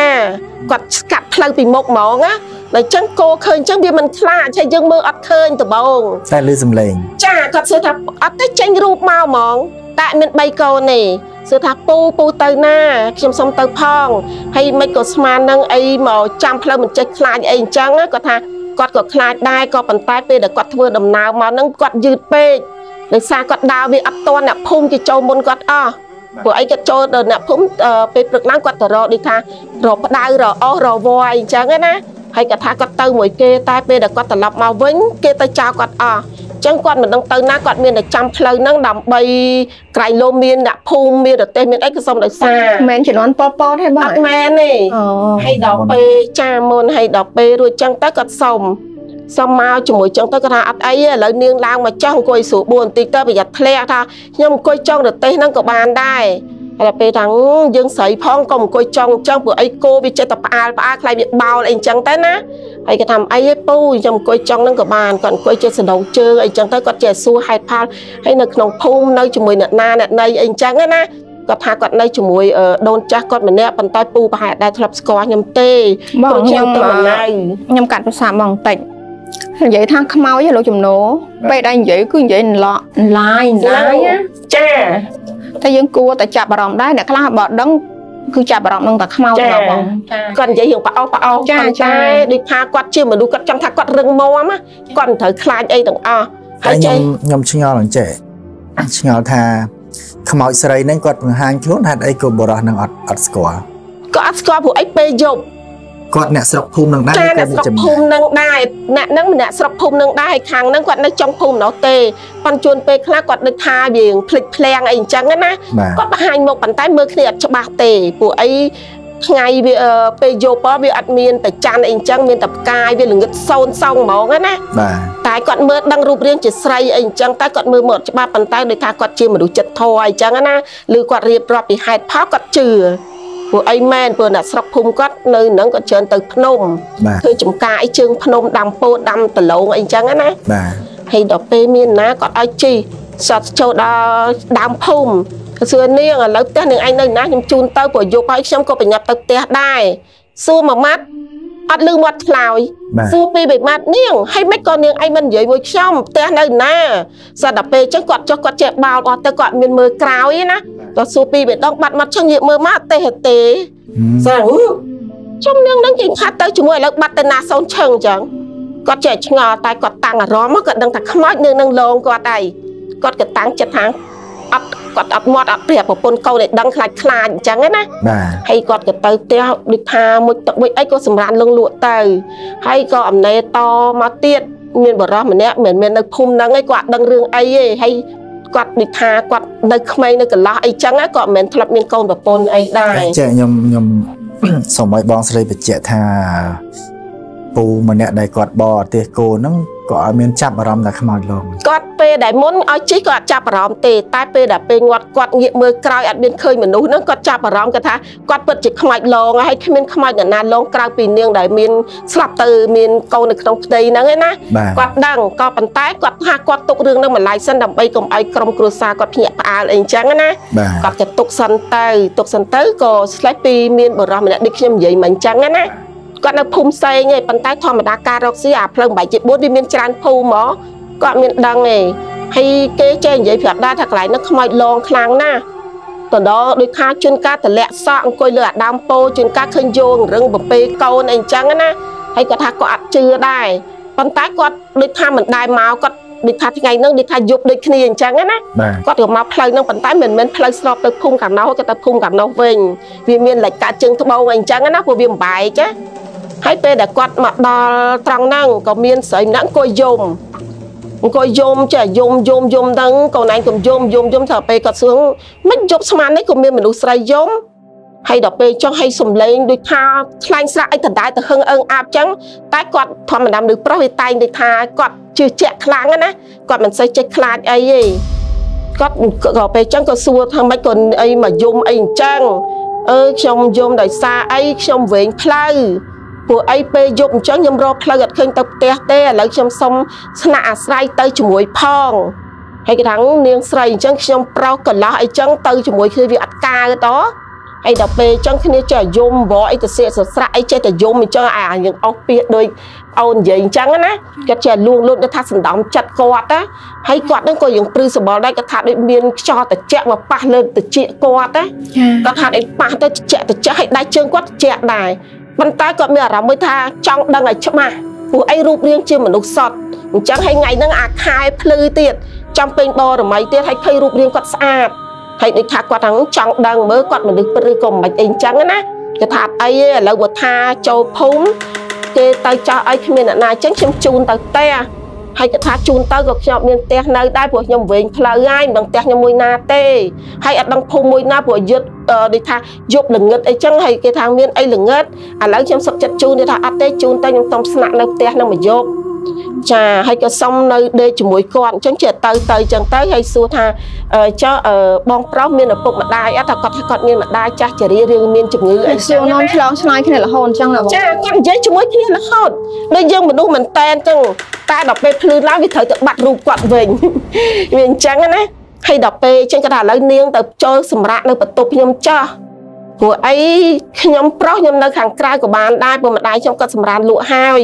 A: គាត់ស្កាត់ផ្លូវពីមុខហ្មងណាដល់អញ្ចឹងគោឃើញអញ្ចឹងវាមិនខ្លាចហើយយើងមើលអត់ឃើញដំបង
B: តែលឺសំឡេង
A: ចាគាត់សួរថាអត់ទេចេញរូបមកហ្មងតែអត់មាន3កូនទេសួរថាពូពូទៅណាខ្ញុំសុំទៅផងហើយមិនក៏ស្មាននឹងអីមកចាំផ្លូវមិនចេះខ្លាចអីអញ្ចឹងណាគាត់ថាគាត់ក៏ខ្លាចដែរក៏ប៉ុន្តែពេលដែលគាត់ធ្វើដំណើរមកហ្នឹងគាត់យឺតពេក ដោយសារគាត់ដើរវាអត់ទាន់អ្នកភូមិគេចូលមុនគាត់អស់ព្រោះអីគាត់ចូលដល់អ្នកភូមិអឺពេលព្រឹកឡើងគាត់ទៅរកដូចថារកផ្ដៅរកអស់រកវ័យអញ្ចឹងណាហើយគាត់ថាគាត់ទៅមួយគេតែពេលដែលគាត់ត្រឡប់មកវិញគេទៅចោលគាត់អស់ចឹងគាត់មិនដឹងទៅណាគាត់មានតែចាំផ្លូវហ្នឹងដើម្បីក្រៃលោមមានអ្នកភូមិមានរទេសមានអីក៏សុំដោយសារ
C: មិនមែនជំនាន់ប៉ុលប៉ុលទេបង
A: អត់មែនទេ
C: អូ
A: ហើយដល់ពេលចាមុនហើយដល់ពេលរួចចឹងទៅគាត់សុំ សុំមកជាមួយចឹងទៅគាត់ថាអត់អីទេឥឡូវនាងឡើងមកចោះអង្គុយស្រួលបួនបន្តិចទៅប្រយ័ត្នធ្លាក់ថាខ្ញុំអង្គុយចង់រទេសហ្នឹងក៏បានដែរហើយដល់ពេលថាអឺយើងស្រីផងក៏អង្គុយចង់ចឹងព្រោះអីគោវាចិត្តតែផ្អើលផ្អើលខ្លាចវាបោលអីចឹងទៅណាហើយគាត់ថាអីឯងពូខ្ញុំអង្គុយចង់ហ្នឹងក៏បានគាត់អង្គុយចេះសណ្ដោងជើងអីចឹងទៅគាត់ចេះសួរហេតុផលហើយនៅក្នុងភូមិនៅជាមួយអ្នកណាអ្នកណីអីចឹងណាគាត់ថាគាត់នៅជាមួយអឺដូនចាស់គាត់ម្នាក់ប៉ុន្តែពូប្រហែលដែរធ្លាប់ស្គាល់ខ្ញុំទេ
C: បង
A: ព្រោះ
C: ខ្ញុំ
A: ទៅមិនណៅ
C: ខ្ញុំកាត់ភាសាបងបន្តិច និយាយថាខ្មោចឯងលោកចំណូលពេលដែលនិយាយគឺនិយាយឡកឡាយឡាយណា
A: ចា
C: តែយើងគួរតែចាប់អារម្មណ៍ដែរអ្នកខ្លះបើដឹងគឺចាប់អារម្មណ៍នឹងតែខ្មោច
A: ចា៎
C: ណាបងចា
A: គាត់និយាយរឿងប្អោសប្អោស
C: ចា៎
A: ប៉ុន្ចា៎តែដូចថាគាត់ជាមនុស្សគាត់ចង់ថាគាត់រឹងមាំណាគាត់មិនត្រូវខ្លាចអីទាំងអស់ហើ
B: ហើយយ
A: ចេះ
B: ខ្ញុំខ្ញុំឆ្ងល់អញ្ចេះឆ្ងល់ថាខ្មោចស្រីហ្នឹងគាត់បង្ហាញខ្លួនហេតុអីក៏បរោះនឹងអត់អត់ស្គាល់
A: ក៏អត់ស្គាល់ព្រោះអីពេលយប់
B: គាត់អ្នកស្រុកភូមិនឹងដែរ
A: ចា
B: ឬ
A: អ្នក
B: គាត់
A: ស្រុក
B: ចំណា
A: ភូមិនឹងដែរអ្នកហ្នឹងម្នាក់ស្រុកភូមិនឹងដែរហើយខាងហ្នឹងគាត់នៅចុងភូមិនោះទេប៉ុន្តែជួនពេលខ្លះគាត់នឹកថាវាងភ្លេចភ្លាំងអីអញ្ចឹងណា
B: បាទ
A: គាត់បង្ហាញមកប៉ុន្តែមើលគ្នាអត់ច្បាស់ទេពួកអីថ្ងៃវាអឺពេលយប់វាអត់មានតែច័ន្ទអីអញ្ចឹងមានតែផ្កាយវាល្ងឹតសូនសងហ្មងណា
B: បាទ
A: តែគាត់មើលដឹងរូបរាងជាស្រីអីអញ្ចឹងតែគាត់មើលមកអត់ច្បាស់ប៉ុន្តែដូចថាគាត់ជាមនុស្សចិត្តធម៌អីអញ្ចឹងណាឬគាត់រៀបរាប់ពីហេតុផលគាត់ជឿ ពួកអីមែនព្រោះអ្នកស្រុកភូមិគាត់នៅហ្នឹងគាត់ច្រើនទៅភ្នំ
B: បាទ
A: ធ្វើចំការអីជើងភ្នំដាំពោតដាំដលងអីអញ្ចឹងណា
B: បាទ
A: ហើយដល់ពេលមានណាគាត់ឲ្យជីសតចូលដល់ដើមភូមិសួរនាងឥឡូវផ្ទះនាងឯងនៅណាខ្ញុំជូនទៅព្រោះយប់ហើយខ្ញុំក៏ប្រញាប់ទៅផ្ទះដែរសួរមួយម៉ាត់ អត់លឺមាត់ឆ្លើយ
B: បាទ
A: សួរពីរបីម៉ាត់នាងហើយមិនក៏នាងឯងមិននិយាយមួយខ្ញុំផ្ទះនៅណាសតដល់ពេលអញ្ចឹងគាត់ចុះគាត់ចេះបោលអស់ទៅគាត់មានមើលក្រោយណាគាត់សួរពីរបីដងបាត់មាត់ចឹងងាកមើលមកអត់ទេហេទេសើចំនាងនឹងគេខាត់ទៅជាមួយឥឡូវបាត់ទៅណាសូនឈឹងអញ្ចឹងគាត់ចេះឆ្ងល់តែគាត់តាំងអារម្មណ៍គាត់ដឹងថាខ្មោចនៅនឹងលងគាត់ហើយគាត់ក៏តាំងចិត្តថាអត់ គាត់អត់មាត់អត់ព្រះប្រពន្ធកូនឲ្យដឹងខ្លាចខ្លាចអញ្ចឹងណា
B: បាទ
A: ហើយគាត់ក៏ទៅផ្ទះដូចថាមួយទឹកមួយអីក៏សម្រានលងលក់ទៅហើយក៏អំណេតមកទៀតមានបរិះម្នាក់មិនមែននៅភូមិហ្នឹងឯងគាត់អត់ដឹងរឿងអីទេហើយគាត់ដូចថាគាត់នៅក្មេងនៅកន្លោះអីចឹងណាគាត់មិនមែនធ្លាប់មានកូនប្រពន្ធអីដែរ
B: ចេះខ្ញុំខ្ញុំសូមឲ្យបងស្រីបញ្ជាក់ថាពូម្នាក់ដែលគាត់បរទេសគោហ្នឹង ក៏អត់មានចាប់អារម្មណ៍ថាខ្មោចលង
A: គាត់ពេលដែលមុនឲ្យជីក៏អត់ចាប់អារម្មណ៍ទេតែពេលដែលពេលងាត់គាត់ងាកមើលក្រោយអត់មានឃើញមនុស្សហ្នឹងគាត់ចាប់អារម្មណ៍គាត់ថាគាត់ពិតជាខ្មាច់លងហើយគ្មានខ្មាច់អ្នកណាលងក្រៅពីនាងដែលមានស្លាប់ទៅមានកូននៅក្នុងផ្ទៃហ្នឹងឯណា
B: បាទ
A: គាត់ដឹងក៏ប៉ុន្តែគាត់ថាគាត់ទុករឿងហ្នឹងម្លាយសិនដើម្បីកុំឲ្យក្រុមគ្រួសារគាត់ភ្ញាក់ផ្អើលអីអញ្ចឹងណា
B: បាទ
A: គាត់ក៏ទុកសិនទៅទុកសិនទៅក៏ឆ្លេះពីមានបរិះម្នាក់ដូចខ្ញុំនិយាយមិនអញ្ចឹងណា គាត់នៅភូមិផ្សេងឯងប៉ុន្តែធម្មតាការរកស៊ីអាផ្លូវបែកជា4វាមានច្រើនភូមិហ្មងគាត់មានដឹងឯងហើយគេចេះនិយាយប្រាប់ដែរថាកន្លែងនោះខ្មោចលងខ្លាំងណាស់តដដូចថាជួនកាលតលាក់សក់អង្គុយលើអាដើមពោជួនកាលឃើញយោងរឹងបំពេកូនអីអញ្ចឹងណាហើយគាត់ថាគាត់អត់ជឿដែរប៉ុន្តែគាត់ដូចថាមិនដែរមកគាត់ដូចថាថ្ងៃហ្នឹងដូចថាយប់ដូចគ្នាអញ្ចឹងណា
B: បាទ
A: គាត់ក៏មកផ្លូវហ្នឹងប៉ុន្តែមិនមែនផ្លូវស្របទៅភូមិកាំណោះគាត់ទៅភូមិកាំណោះវិញវាមានលិចកាត់ជើងត្បូងអីអញ្ចឹងណាព្រោះវាបំបែកណា ហើយពេលដែលគាត់មកដល់ត្រង់ហ្នឹងក៏មានស្រីម្នាក់អង្គុយយំអង្គុយយំចាយំយំយំហ្នឹងកូនឯងកុំយំយំយំថាពេលគាត់សួងមិនយប់ស្មាននេះក៏មានមនុស្សស្រីយំហើយដល់ពេលចុះឲ្យសំឡេងដូចថាខ្លាញ់ស្រាក់អីដដែលទៅហឹងអឹងអាប់ចឹងតែគាត់ធម្មតាមនុស្សប្រុសវាតែងដូចថាគាត់ជឿជាក់ខ្លាំងណាគាត់មិនសូវចេះខ្លាចអីទេគាត់ក៏ពេលចឹងក៏សួរថាម៉េចក៏អីមកយំអីអញ្ចឹងអើខ្ញុំយំដោយសារអីខ្ញុំវែងផ្លូវ ពួកអីពេលយប់អញ្ចឹងខ្ញុំរកផ្លូវអត់ឃើញទៅផ្ទះទេឥឡូវខ្ញុំសុំស្នាក់អាស្រ័យទៅជាមួយផងហើយគេថានាងស្រីអញ្ចឹងខ្ញុំប្រុសកន្លោះអីចឹងទៅជាមួយគ្នាវាអត់កើតហើយដល់ពេលអញ្ចឹងគ្នាចេះយំវអីទៅសៀកសស្រាក់អីចេះតែយំអញ្ចឹងអាយើងអស់ពាក្យដូចអូននិយាយអញ្ចឹងណាគាត់ចេះលួងលូតថាសណ្ដំចិត្តគាត់ណាហើយគាត់នឹងក៏យើងព្រឺសបល់ដែរគាត់ថាដូចមានខ្យល់ត្រជាក់មកប៉ះលើត្រចៀកគាត់ណា
C: ចា
A: គាត់ថាដូចប៉ះទៅត្រជាក់ត្រជាក់ហើយដៃជើងគាត់ត្រជាក់ដែរ ប៉ុន្តែគាត់មានអារម្មណ៍មួយថាចង់ដឹងឲ្យច្បាស់ព្រោះអីរូបរាងជាមនុស្សសតអញ្ចឹងហើយថ្ងៃហ្នឹងអាខែភ្លឺទៀតចំពេញបរមីទៀតហើយឃើញរូបរាងគាត់ស្អាតហើយដូចថាគាត់ហ្នឹងចង់ដឹងមើលគាត់មនុស្សពិតឬក៏មិនអីអញ្ចឹងណាគាត់ថាអត់អីទេឥឡូវបើថាចូលភូមិគេទៅចោះឲ្យគ្មានអ្នកណាអញ្ចឹងខ្ញុំជូនទៅផ្ទះ ហើយគាត់ថាជូនទៅក៏ខ្ញុំអត់មានផ្ទះនៅដែរព្រោះខ្ញុំវែងផ្លូវហើយមិនដឹងផ្ទះខ្ញុំមួយណាទេហើយអត់ដឹងភូមិមួយណាព្រោះយឹតអឺដូចថាយប់ល្ងឹតអីចឹងហើយគេថាមានអីល្ងឹតឥឡូវខ្ញុំសុកចិត្តជូនគេថាអត់ទេជូនទៅខ្ញុំសុំស្នាក់នៅផ្ទះនឹងមួយយប់ ចាហើយក៏សុំនៅដេកជាមួយគាត់អញ្ចឹងជាទៅទៅអញ្ចឹងទៅហើយសួរថាអឺចុះអឺបងប្រុសមានឪពុកម្ដាយអត់ថាគាត់ថាគាត់មានម្ដាយចាស់ជរារឿងមានជំងឺអី
C: សួរនាំឆ្លងឆ្លើយគ្នារហូតអញ្ចឹងណាបង
A: ចាគាត់និយាយជាមួយគ្នារហូតដូចយើងមនុស្សមិនតែនចឹងតែដល់ពេលភ្លឺឡើងវាត្រូវទៅបាត់រូបគាត់វិញវាអញ្ចឹងណាហើយដល់ពេលអញ្ចឹងគាត់ថាឥឡូវនាងទៅចូលសម្រាប់នៅបន្ទប់ខ្ញុំចាស់ព្រោះអីខ្ញុំប្រុសខ្ញុំនៅខាងក្រៅក៏បានដែរព្រោះម្ដាយខ្ញុំគាត់សម្រាប់លក់ហើយ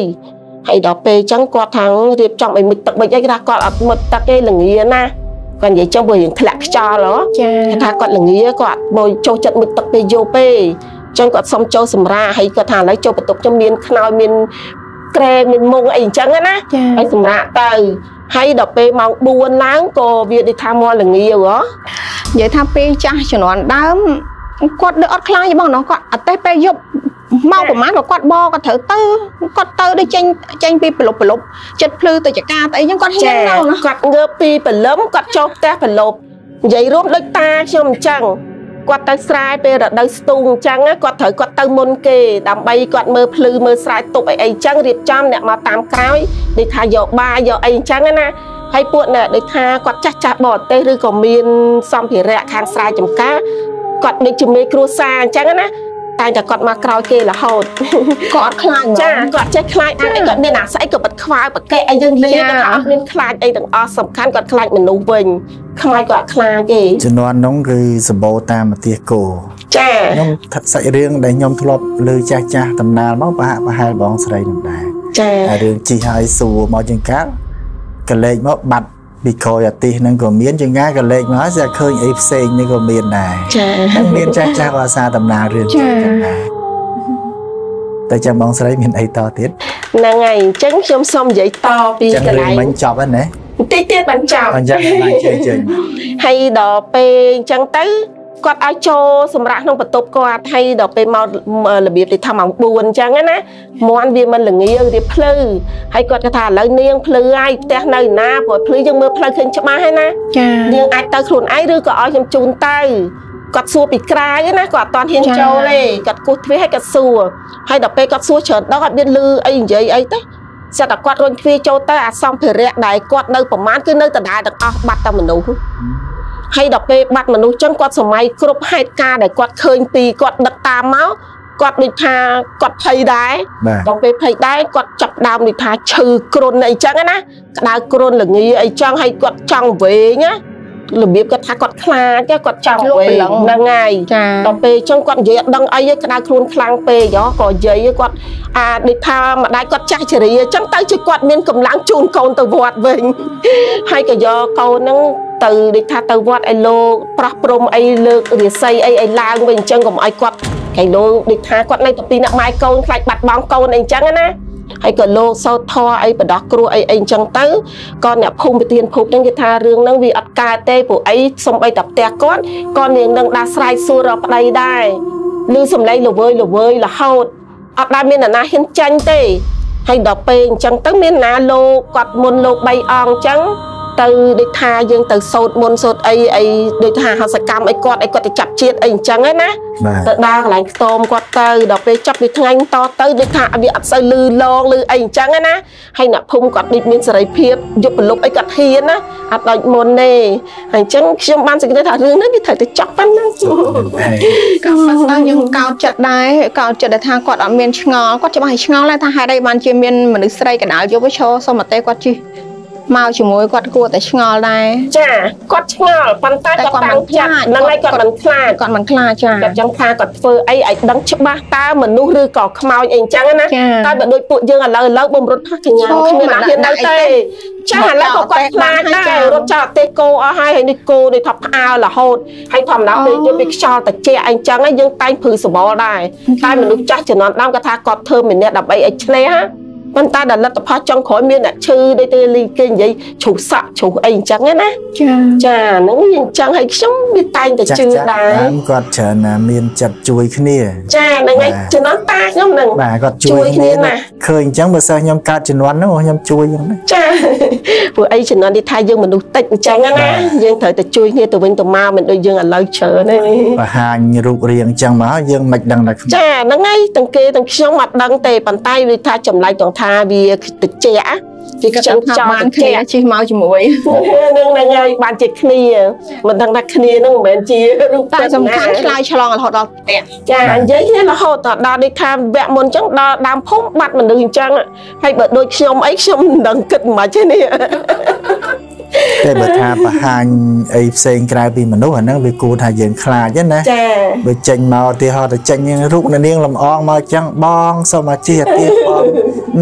A: ហើយដល់ពេលអញ្ចឹងគាត់ថារៀបចំឲ្យមុជទឹកមុជអីគាត់ថាគាត់អត់មុជទឹកទេល្ងាណាគាត់និយាយចឹងព្រោះយើងធ្លាក់ខ្យល់ហ៎
C: ចា
A: គេថាគាត់ល្ងាគាត់មកចូលចិត្តមុខទឹកពេលយប់ពេអញ្ចឹងគាត់សុំចូលសម្រាហើយគាត់ថាឥឡូវចូលបន្ទប់ខ្ញុំមានខ្នើយមានក្រែមានមុងអីអញ្ចឹងណា
C: ចា
A: ហើយសម្រាប់ទៅហើយដល់ពេលម៉ោង4ឡើងក៏វាដូចថាមកល្ងាហ៎
C: និយាយថាពេលចាស់ជំនាន់ដើម គាត់ដឹកអត់ខ្លាចទេបងណោះគាត់អត់ទេពេលយប់មកប្រហែលក៏គាត់បគាត់ត្រូវទៅគាត់ទៅដូចចេញចេញពីប្រលប់ប្រលប់ចិត្តភ្លឺទៅចកាទៅអីចឹងគាត់ហ៊ានទៅណា
A: គាត់ងើបពីព្រលឹមគាត់ចូលផ្ទះប្រឡប់និយាយរួមដូចតាខ្ញុំអញ្ចឹងគាត់ទៅស្រែពេលរដូវស្ទូងអញ្ចឹងណាគាត់ត្រូវគាត់ទៅមុនគេដើម្បីគាត់មើលភ្លឺមើលស្រែទប់អីអីអញ្ចឹងរៀបចំអ្នកមកតាមក្រោយដូចថាយកបាយយកអីអញ្ចឹងណាហើយពួកអ្នកដូចថាគាត់ចាស់ចាស់បរទេសឬក៏មានសម្ភារៈខាងស្រែចម្ការ គាត់ដូចជំនាញគ្រួសារអញ្ចឹងណាតែតែគាត់មកក្រោយគេរហូត
C: គាត់អត់ខ្លាចហ្មង
A: ចាគាត់ចេះខ្លាចអីគាត់មានអាស្អីក៏បាត់ខ្វល់ប្រកែកអីយើងលេង
C: ចា
A: គាត់អត់មានខ្លាចអីទាំងអស់សំខាន់គាត់ខ្លាចមនុស្សវិញខ្លាចគាត់ខ្លាចទេ
B: ជំនាន់នោះគឺសម្បូរតាមប្រទេសគោ
A: ចា
B: ខ្ញុំថាសាច់រឿងដែលខ្ញុំធ្លាប់លើចាស់ចាស់តំណាលមកប្រហាក់ប្រហែលបងស្រីនឹងដែរ
A: ចា
B: ហើយរឿងជីហើយសួរមកជាងកាលកលេចមកបាត់ ពីក្រោយអាទិសហ្នឹងក៏មានជាងកាលកលេចមកហើយស្អាឃើញអីផ្សេងនេះក៏មានដែរ
A: ចា
B: ហើយមានចាស់ចាស់ក៏អាសាតំណាលរឿងចឹងដែរតែចាំបងស្រីមានអីតទៀត
A: ហ្នឹងហើយអញ្ចឹងខ្ញុំសូមនិយាយតពី
B: ចឹង
A: កន្រឿ
B: ង
A: លែង
B: មិញចប់ហើយណា
A: បន្តិចទៀតបានចប់
B: អញ្ចឹងឡើងជើញជើញ
A: ហើយដល់ពេលអញ្ចឹងទៅ គាត់ឲ្យចូលសម្រាប់ក្នុងបន្ទប់គាត់ហើយដល់ពេលមករបៀបទីថាម៉ោង4អញ្ចឹងណាមន់វាមិនល្ងារៀបភ្លឺហើយគាត់គាត់ថាឥឡូវនាងភ្លឺហើយផ្ទះនៅណាព្រោះភ្លឺយើងមើលផ្លូវឃើញច្បាស់ហើយណា
C: ចា
A: នាងអាចទៅខ្លួនឯងឬក៏ឲ្យខ្ញុំជូនទៅគាត់សួរពីក្រៅណាគាត់អត់តន់ហ៊ាន
C: ចា៎
A: ចូលទេគាត់គោះទ្វារឲ្យគាត់សួរហើយដល់ពេលគាត់សួរច្រើនដងអត់មានលឺអីនិយាយអីទេសិតតែគាត់រុញទ្វារចូលទៅអាសម្ភារៈដែលគាត់នៅប្រមាណគឺនៅដដែលទាំងអស់បាត់តែមនុស្ស ហើយដល់ពេលបាត់មនុស្សចឹងគាត់សម័យគ្រប់ហេតុការណ៍ដែលគាត់ឃើញពីគាត់ដឹកតាមមកគាត់ដូចថាគាត់ភ័យដែរ
B: បាទ
A: ដល់ពេលភ័យដែរគាត់ចាប់ដើមដូចថាឈឺគ្រុនអីចឹងណាក្តៅគ្រុនល្ងាអីចឹងហើយគាត់ចង់វែងណារបៀបគាត់ថាគាត់ខ្លាចគាត់ចង់វែងហ្នឹងហើយ
C: ចា
A: ដល់ពេលចឹងគាត់និយាយអត់ដឹងអីទេក្តៅខ្លួនខ្លាំងពេកហ៎ក៏និយាយគាត់អាដូចថាម្ដាយគាត់ចាស់ជរាចឹងទៅជាគាត់មានកម្លាំងជូនកូនទៅវត្តវិញហើយក៏យកកូនហ្នឹង ទៅដូចថាទៅវត្តឲ្យលោកប្រោះព្រំអីលើករាសីអីឲ្យឡើងវិញអញ្ចឹងកុំឲ្យគាត់កៃលោកដូចថាគាត់នៅតែពីអ្នកម៉ែកូនខ្លាចបាត់បង់កូនអីអញ្ចឹងណាហើយក៏លោកសោតធរអីបដោះគ្រោះអីអីអញ្ចឹងទៅក៏អ្នកភូមិប្រធានភូមិហ្នឹងគេថារឿងហ្នឹងវាអត់កើតទេព្រោះអីសំបីតែផ្ទះគាត់ក៏នាងនឹងដាស់ស្រែកសួររកប្តីដែរឮសំឡេងល្វើយល្វើយរហូតអត់ដែលមានអ្នកណាហ៊ានចាញ់ទេហើយដល់ពេលអញ្ចឹងទៅមានណាលោកគាត់មុនលោក3អង្គអញ្ចឹង ទៅដូចថាយើងទៅសោតមុនសោតអីអីដូចថាហសកម្មអីគាត់អីគាត់ទៅចាប់ជាតិអីអញ្ចឹងណា
B: បាទ
A: ទៅដើរកន្លែងខ្ទមគាត់ទៅដល់ពេលចាប់ពីថ្ងៃតទៅដូចថាវាអត់សូវលឺលងលឺអីអញ្ចឹងណាហើយអ្នកភូមិគាត់ដូចមានសេរីភាពយកប្រលប់អីគាត់ហ៊ានណាអត់ដូចមុនទេហើយអញ្ចឹងខ្ញុំបានសេចក្តីថារឿងនេះវាត្រូវតែចប់ប៉ុណ្ណា
B: ហើយ
C: ក៏ប៉ុន្តែខ្ញុំកោតចិត្តដែរកោតចិត្តដែលថាគាត់អត់មានឆ្ងល់គាត់ច្បាស់ឲ្យឆ្ងល់ដែរថាហេតុអីបានជាមានមនុស្សស្រីកណ្ដាលយកទៅឈរសុំអតេគាត់ជិះ មកជាមួយគាត់គួរតែឆ្ងល់ដែរ
A: ចាគាត់ឆ្ងល់ប៉ុន្តែ
C: តែ
A: គាត់
C: គាត់
A: តាំងចិត្ត
C: មិនខ្លាច
A: ហ្នឹងហើយគាត់មិនខ្លាច
C: គាត់មិនខ្លាចចា
A: គាត់ចង់ថាគាត់ធ្វើអីឲ្យដឹងច្បាស់តើមនុស្សឬក៏ខ្មោចអីអញ្ចឹងណា
C: ចា
A: តែបើដូចពួកយើងឥឡូវឥឡូវបំរុតផាសកញ្ញា
C: អូ
A: គ្មានណាហ៊ាននៅ
C: មិនដាក់
A: ទេ
C: អីទេ
A: ចាឥឡូវក៏គាត់ខ្លាចដែររត់ចោលអទេគោអស់ហើយហើយនេះគោនេះថាផ្អើលរហូតហើយធម្មតាពេលយើងវាខ្យល់តិចអីអញ្ចឹងហើយយើងតែងព្រឺសបល់ដែរតែមនុស្សចាស់ជំនាន់ដើមគាត់ថាគាត់ធ្វើម្នាក់ដើម្បីឲ្យឆ្លេះណា ប៉ុន្តែដល់លទ្ធផលចុងក្រោយមានអ្នកឈឺដូចទេលីគេនិយាយជ្រុះសាក់ជ្រុះអីអញ្ចឹងណា
C: ចា
A: ចាហ្នឹងវាអញ្ចឹងហើយខ្ញុំវាតែងតែ
B: ចាស់
A: ជឿ
B: ចាស់
A: ដែរ
B: តាមគាត់ច្រើនណាមានចិត្តជួយគ្នា
A: ចាហ្នឹងហើយ
B: បាទ
A: ជំនាន់តាខ្ញុំហ្នឹង
B: បាទគាត់
A: ជួ
B: ជួយ
A: យគ្នា
B: គ្នា
A: ណាស់
B: ឃើញអញ្ចឹងបើសិស្សខ្ញុំកើតជំនាន់ហ្នឹងខ្ញុំជួយអញ្ចឹងណា
A: ចាព្រោះអីជំនាន់នេះថាយើងមនុស្សតិចអញ្ចឹងណា
B: បាទ
A: យើងត្រូវតែជួយគ្នាទៅវិញទៅមកមិនដូចយើងឥឡូវច្រើនទេ
B: បង្ហាញរូបរាងអញ្ចឹងមកយើងមិនដឹងថាខ្ញុំ
A: ចាហ្នឹងហើយទាំងគេទាំងខ្ញុំអត់ដឹងទេប៉ុន្តែវាថាចម្លែកទាំងថាវាតិចវា
C: គាត់
A: ចឹង
C: ថា
A: ចង់
C: បាន
A: តិច
C: គ្នាជិះមកជាមួយ
A: ហ្នឹងហ្នឹងហើយបានជាគ្នាមិនដឹងថាគ្នាហ្នឹងមិនមែនជារូប
C: តែ
A: ចិត្ត
C: សំខាន់
A: ណា
C: ឆ្លើយឆ្លងរហូតដល់ផ្ទះ
A: ចានិយាយគ្នារហូតដល់ដល់ដូចថាវគ្គមុនអញ្ចឹងដល់ដើមភូមិបាត់មនុស្សអញ្ចឹងហើយបើដូចខ្ញុំអីខ្ញុំមិនដឹងគិតមិនទេនេះ
B: តែបើថាបង្ហាញអីផ្សេងក្រៅពីមនុស្សអាហ្នឹងវាគួរថាយើងខ្លាចណា
A: ចា
B: បើចេញមកឧទាហរណ៍ទៅចេញរូបនាងលំអងមកអញ្ចឹងបងសូមមកជិះអាទៀតបង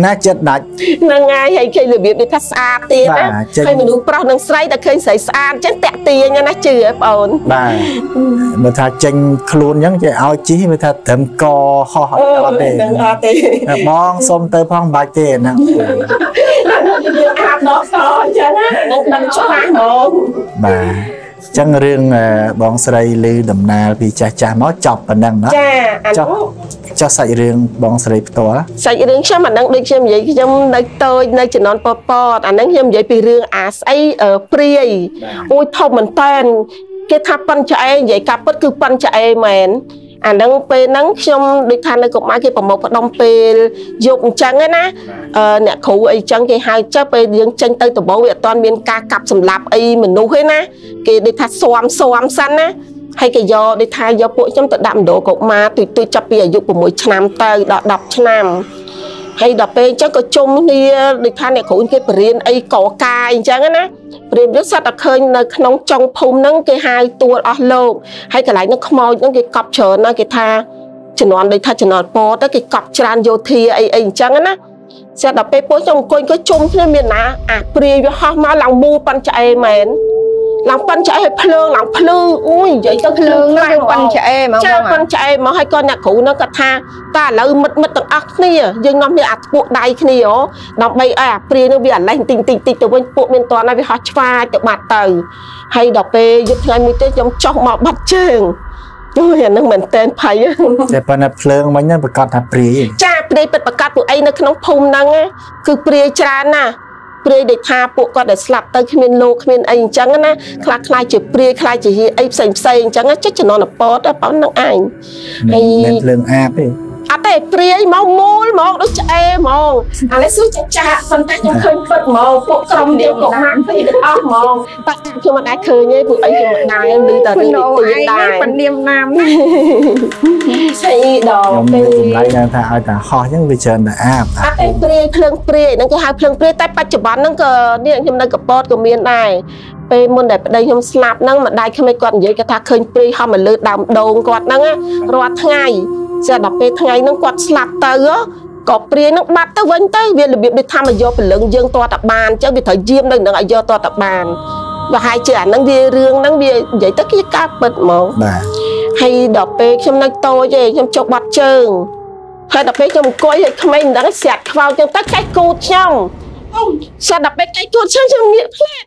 B: ណាចិត្តដាច់
A: ហ្នឹងហើយហើយឃើញរបៀបនេះថាស្អាតទៀតណា
B: បាទចេញ
A: ហើយមនុស្សប្រុសនិងស្រីតែឃើញស្រីស្អាតអញ្ចឹងតាក់ទាញណាជឿបងអូន
B: បាទមើលថាចេញខ្លួនអញ្ចឹងចេះឲ្យជីមើលថាត្រឹមកហោះអត់ទេ
A: ហ្នឹងអត់ទេ
B: តែបងសុំទៅផងមិនបាច់ទេហ្នឹង
A: យើងអាប់ដកសអញ្ចឹងណានឹងដឹងច្បាស់ហ្មង
B: បាទអញ្ចឹងរឿងអឺបងស្រីឮដំណើរពីចាស់ចាស់មកចប់ប៉ុណ្ណឹងណា
A: ចាអា
B: ចុះ
A: នោះ
B: ចុះសាច់រឿងបងស្រីផ្ទាល់
A: សាច់រឿងខ្ញុំអាហ្នឹងដូចខ្ញុំនិយាយខ្ញុំនៅតូចនៅជំនាន់ពពតអាហ្នឹងខ្ញុំនិយាយពីរឿងអាស្អីអឺព្រាយអូយធំមែនតើគេថាប៉ិនឆ្អេនិយាយការពិតគឺប៉ិនឆ្អេមែន អាហ្នឹងពេលហ្នឹងខ្ញុំដូចថានៅកុមារគេប្រមុខផ្ដុំពេលយប់អញ្ចឹងណាអឺអ្នកគ្រូអីចឹងគេហៅចុះពេលយើងចេញទៅដំបងវាអត់ទាន់មានការកាប់សម្លាប់អីមនុស្សទេណាគេដូចថាស៊ាំស៊ាំសិនណាហើយគេយកដូចថាយកពួកខ្ញុំទៅដាក់មណ្ឌលកុមារទុយទុយចាប់ពីអាយុ6ឆ្នាំទៅដល់10ឆ្នាំហើយដល់ពេលអញ្ចឹងក៏ជុំគ្នាដូចថាអ្នកគ្រូគេបរៀនអីកកាយអញ្ចឹងណាព្រាមយើងសត្វតែឃើញនៅក្នុងចុងភូមិហ្នឹងគេហៅទួលអស់លោកហើយកន្លែងហ្នឹងខ្មោចហ្នឹងគេកប់ច្រើនណាស់គេថាជំនាន់ដូចថាជំនាន់ពតទៅគេកប់ច្រើនយោធាអីអីអញ្ចឹងណាស្រាប់ដល់ពេលពួកខ្ញុំអង្គុយក៏ជុំគ្នាមានណាអាព្រាយវាហោះមកឡើងមូលប៉ាន់ឆ្អេមែន ឡើងប៉ាន់ឆ្អេឲ្យភ្លើងឡើងភ្លឺអូយនិយាយទៅ
C: ភ្លើងហ្នឹងវាប៉ិនឆ្អេហ្មង
A: ចា
C: បង
A: ប៉ុនឆ្អែមកហើយក៏អ្នកគ្រូហ្នឹងគាត់ថាតើឥឡូវមិត្តមិត្តទាំងអស់គ្នាយើងនាំគ្នាអាពួកដៃគ្នាហ៎ដើម្បីឲ្យអាព្រានឹងវាអាឡេះតិចតិចតិចទៅវិញពួកមានតន់ហើយវាហោះឆ្វាយទៅបាត់ទៅហើយដល់ពេលយប់ថ្ងៃមួយទៀតខ្ញុំចុះមកបាត់ជើងអូយអាហ្នឹងមែនតែនភ័យ
B: តែប៉ុន្តែភ្លើងមិញហ្នឹងប្រកាសថាព្រាយឯង
A: ចាព្រាយពិតប្រកាសពួកអីនៅក្នុងភូមិហ្នឹងណាគឺព្រាយច្រើនណាស់ ព្រាយដូចថាពួកគាត់ដែលស្លាប់ទៅគ្មានលោកគ្មានអីអញ្ចឹងណាខ្លះខ្លាចជាព្រាយខ្លាចជាអីផ្សេងផ្សេងអញ្ចឹងណាចិត្តចំណន់អពតប៉ុណ្្នឹងឯង
B: មិនមែនភ្លើងអាបទេ
A: អត់ទេព្រាយមកមូលហ្មងដូចឆ្អេហ្មងឥឡូវសួរចាចាប៉ុន្តែខ្ញុំឃើញពិតហ្មងពួកក្រុមនាងកុមារពីទាំងអស់ហ្មងតែខ្ញុំមិនអាចឃើញទេពួកអីខ្ញុំមិនដែរឮតែរឿង
C: ណូ
A: ពី
C: ឯង
A: ដែរ
C: ប៉ិននាមណាម
A: ស្អីដល់
B: ខ្ញុំ
A: ពេល
B: សម្លាញ់ថាឲ្យតែហោះអញ្ចឹងវាច្រើនតែអាប
A: អត់ទេព្រាយភ្លើងព្រាយហ្នឹងគេហៅភ្លើងព្រាយតែបច្ចុប្បន្នហ្នឹងក៏នេះខ្ញុំនៅកពតក៏មានដែរពេលមុនដែលប្តីខ្ញុំស្លាប់ហ្នឹងម្ដាយក្មេកគាត់និយាយគាត់ថាឃើញព្រាយហោះមកលើដើមដូងគាត់ហ្នឹងណារាល់ថ្ងៃ ស្រាប់ដល់ពេលថ្ងៃហ្នឹងគាត់ស្លាប់ទៅហ៎ក៏ព្រាយហ្នឹងបាត់ទៅវិញទៅវារបៀបដូចថាមកយកព្រលឹងយើងតតបានអញ្ចឹងវាត្រូវយាមនៅនឹងឲ្យយកតតបានប្រហែលជាអាហ្នឹងវារឿងហ្នឹងវានិយាយទៅគេកើតពិតហ្មង
B: បាទ
A: ហើយដល់ពេលខ្ញុំនៅតូចឯងខ្ញុំចុះបាត់ជើងហើយដល់ពេលខ្ញុំអង្គុយឲ្យក្មេងមិនដឹងស្រាត់ខ្វោចចឹងទៅកាច់គូតខ្ញុំស្រាប់ដល់ពេលកាច់គូតខ្ញុំខ្ញុំងាកផ្លែត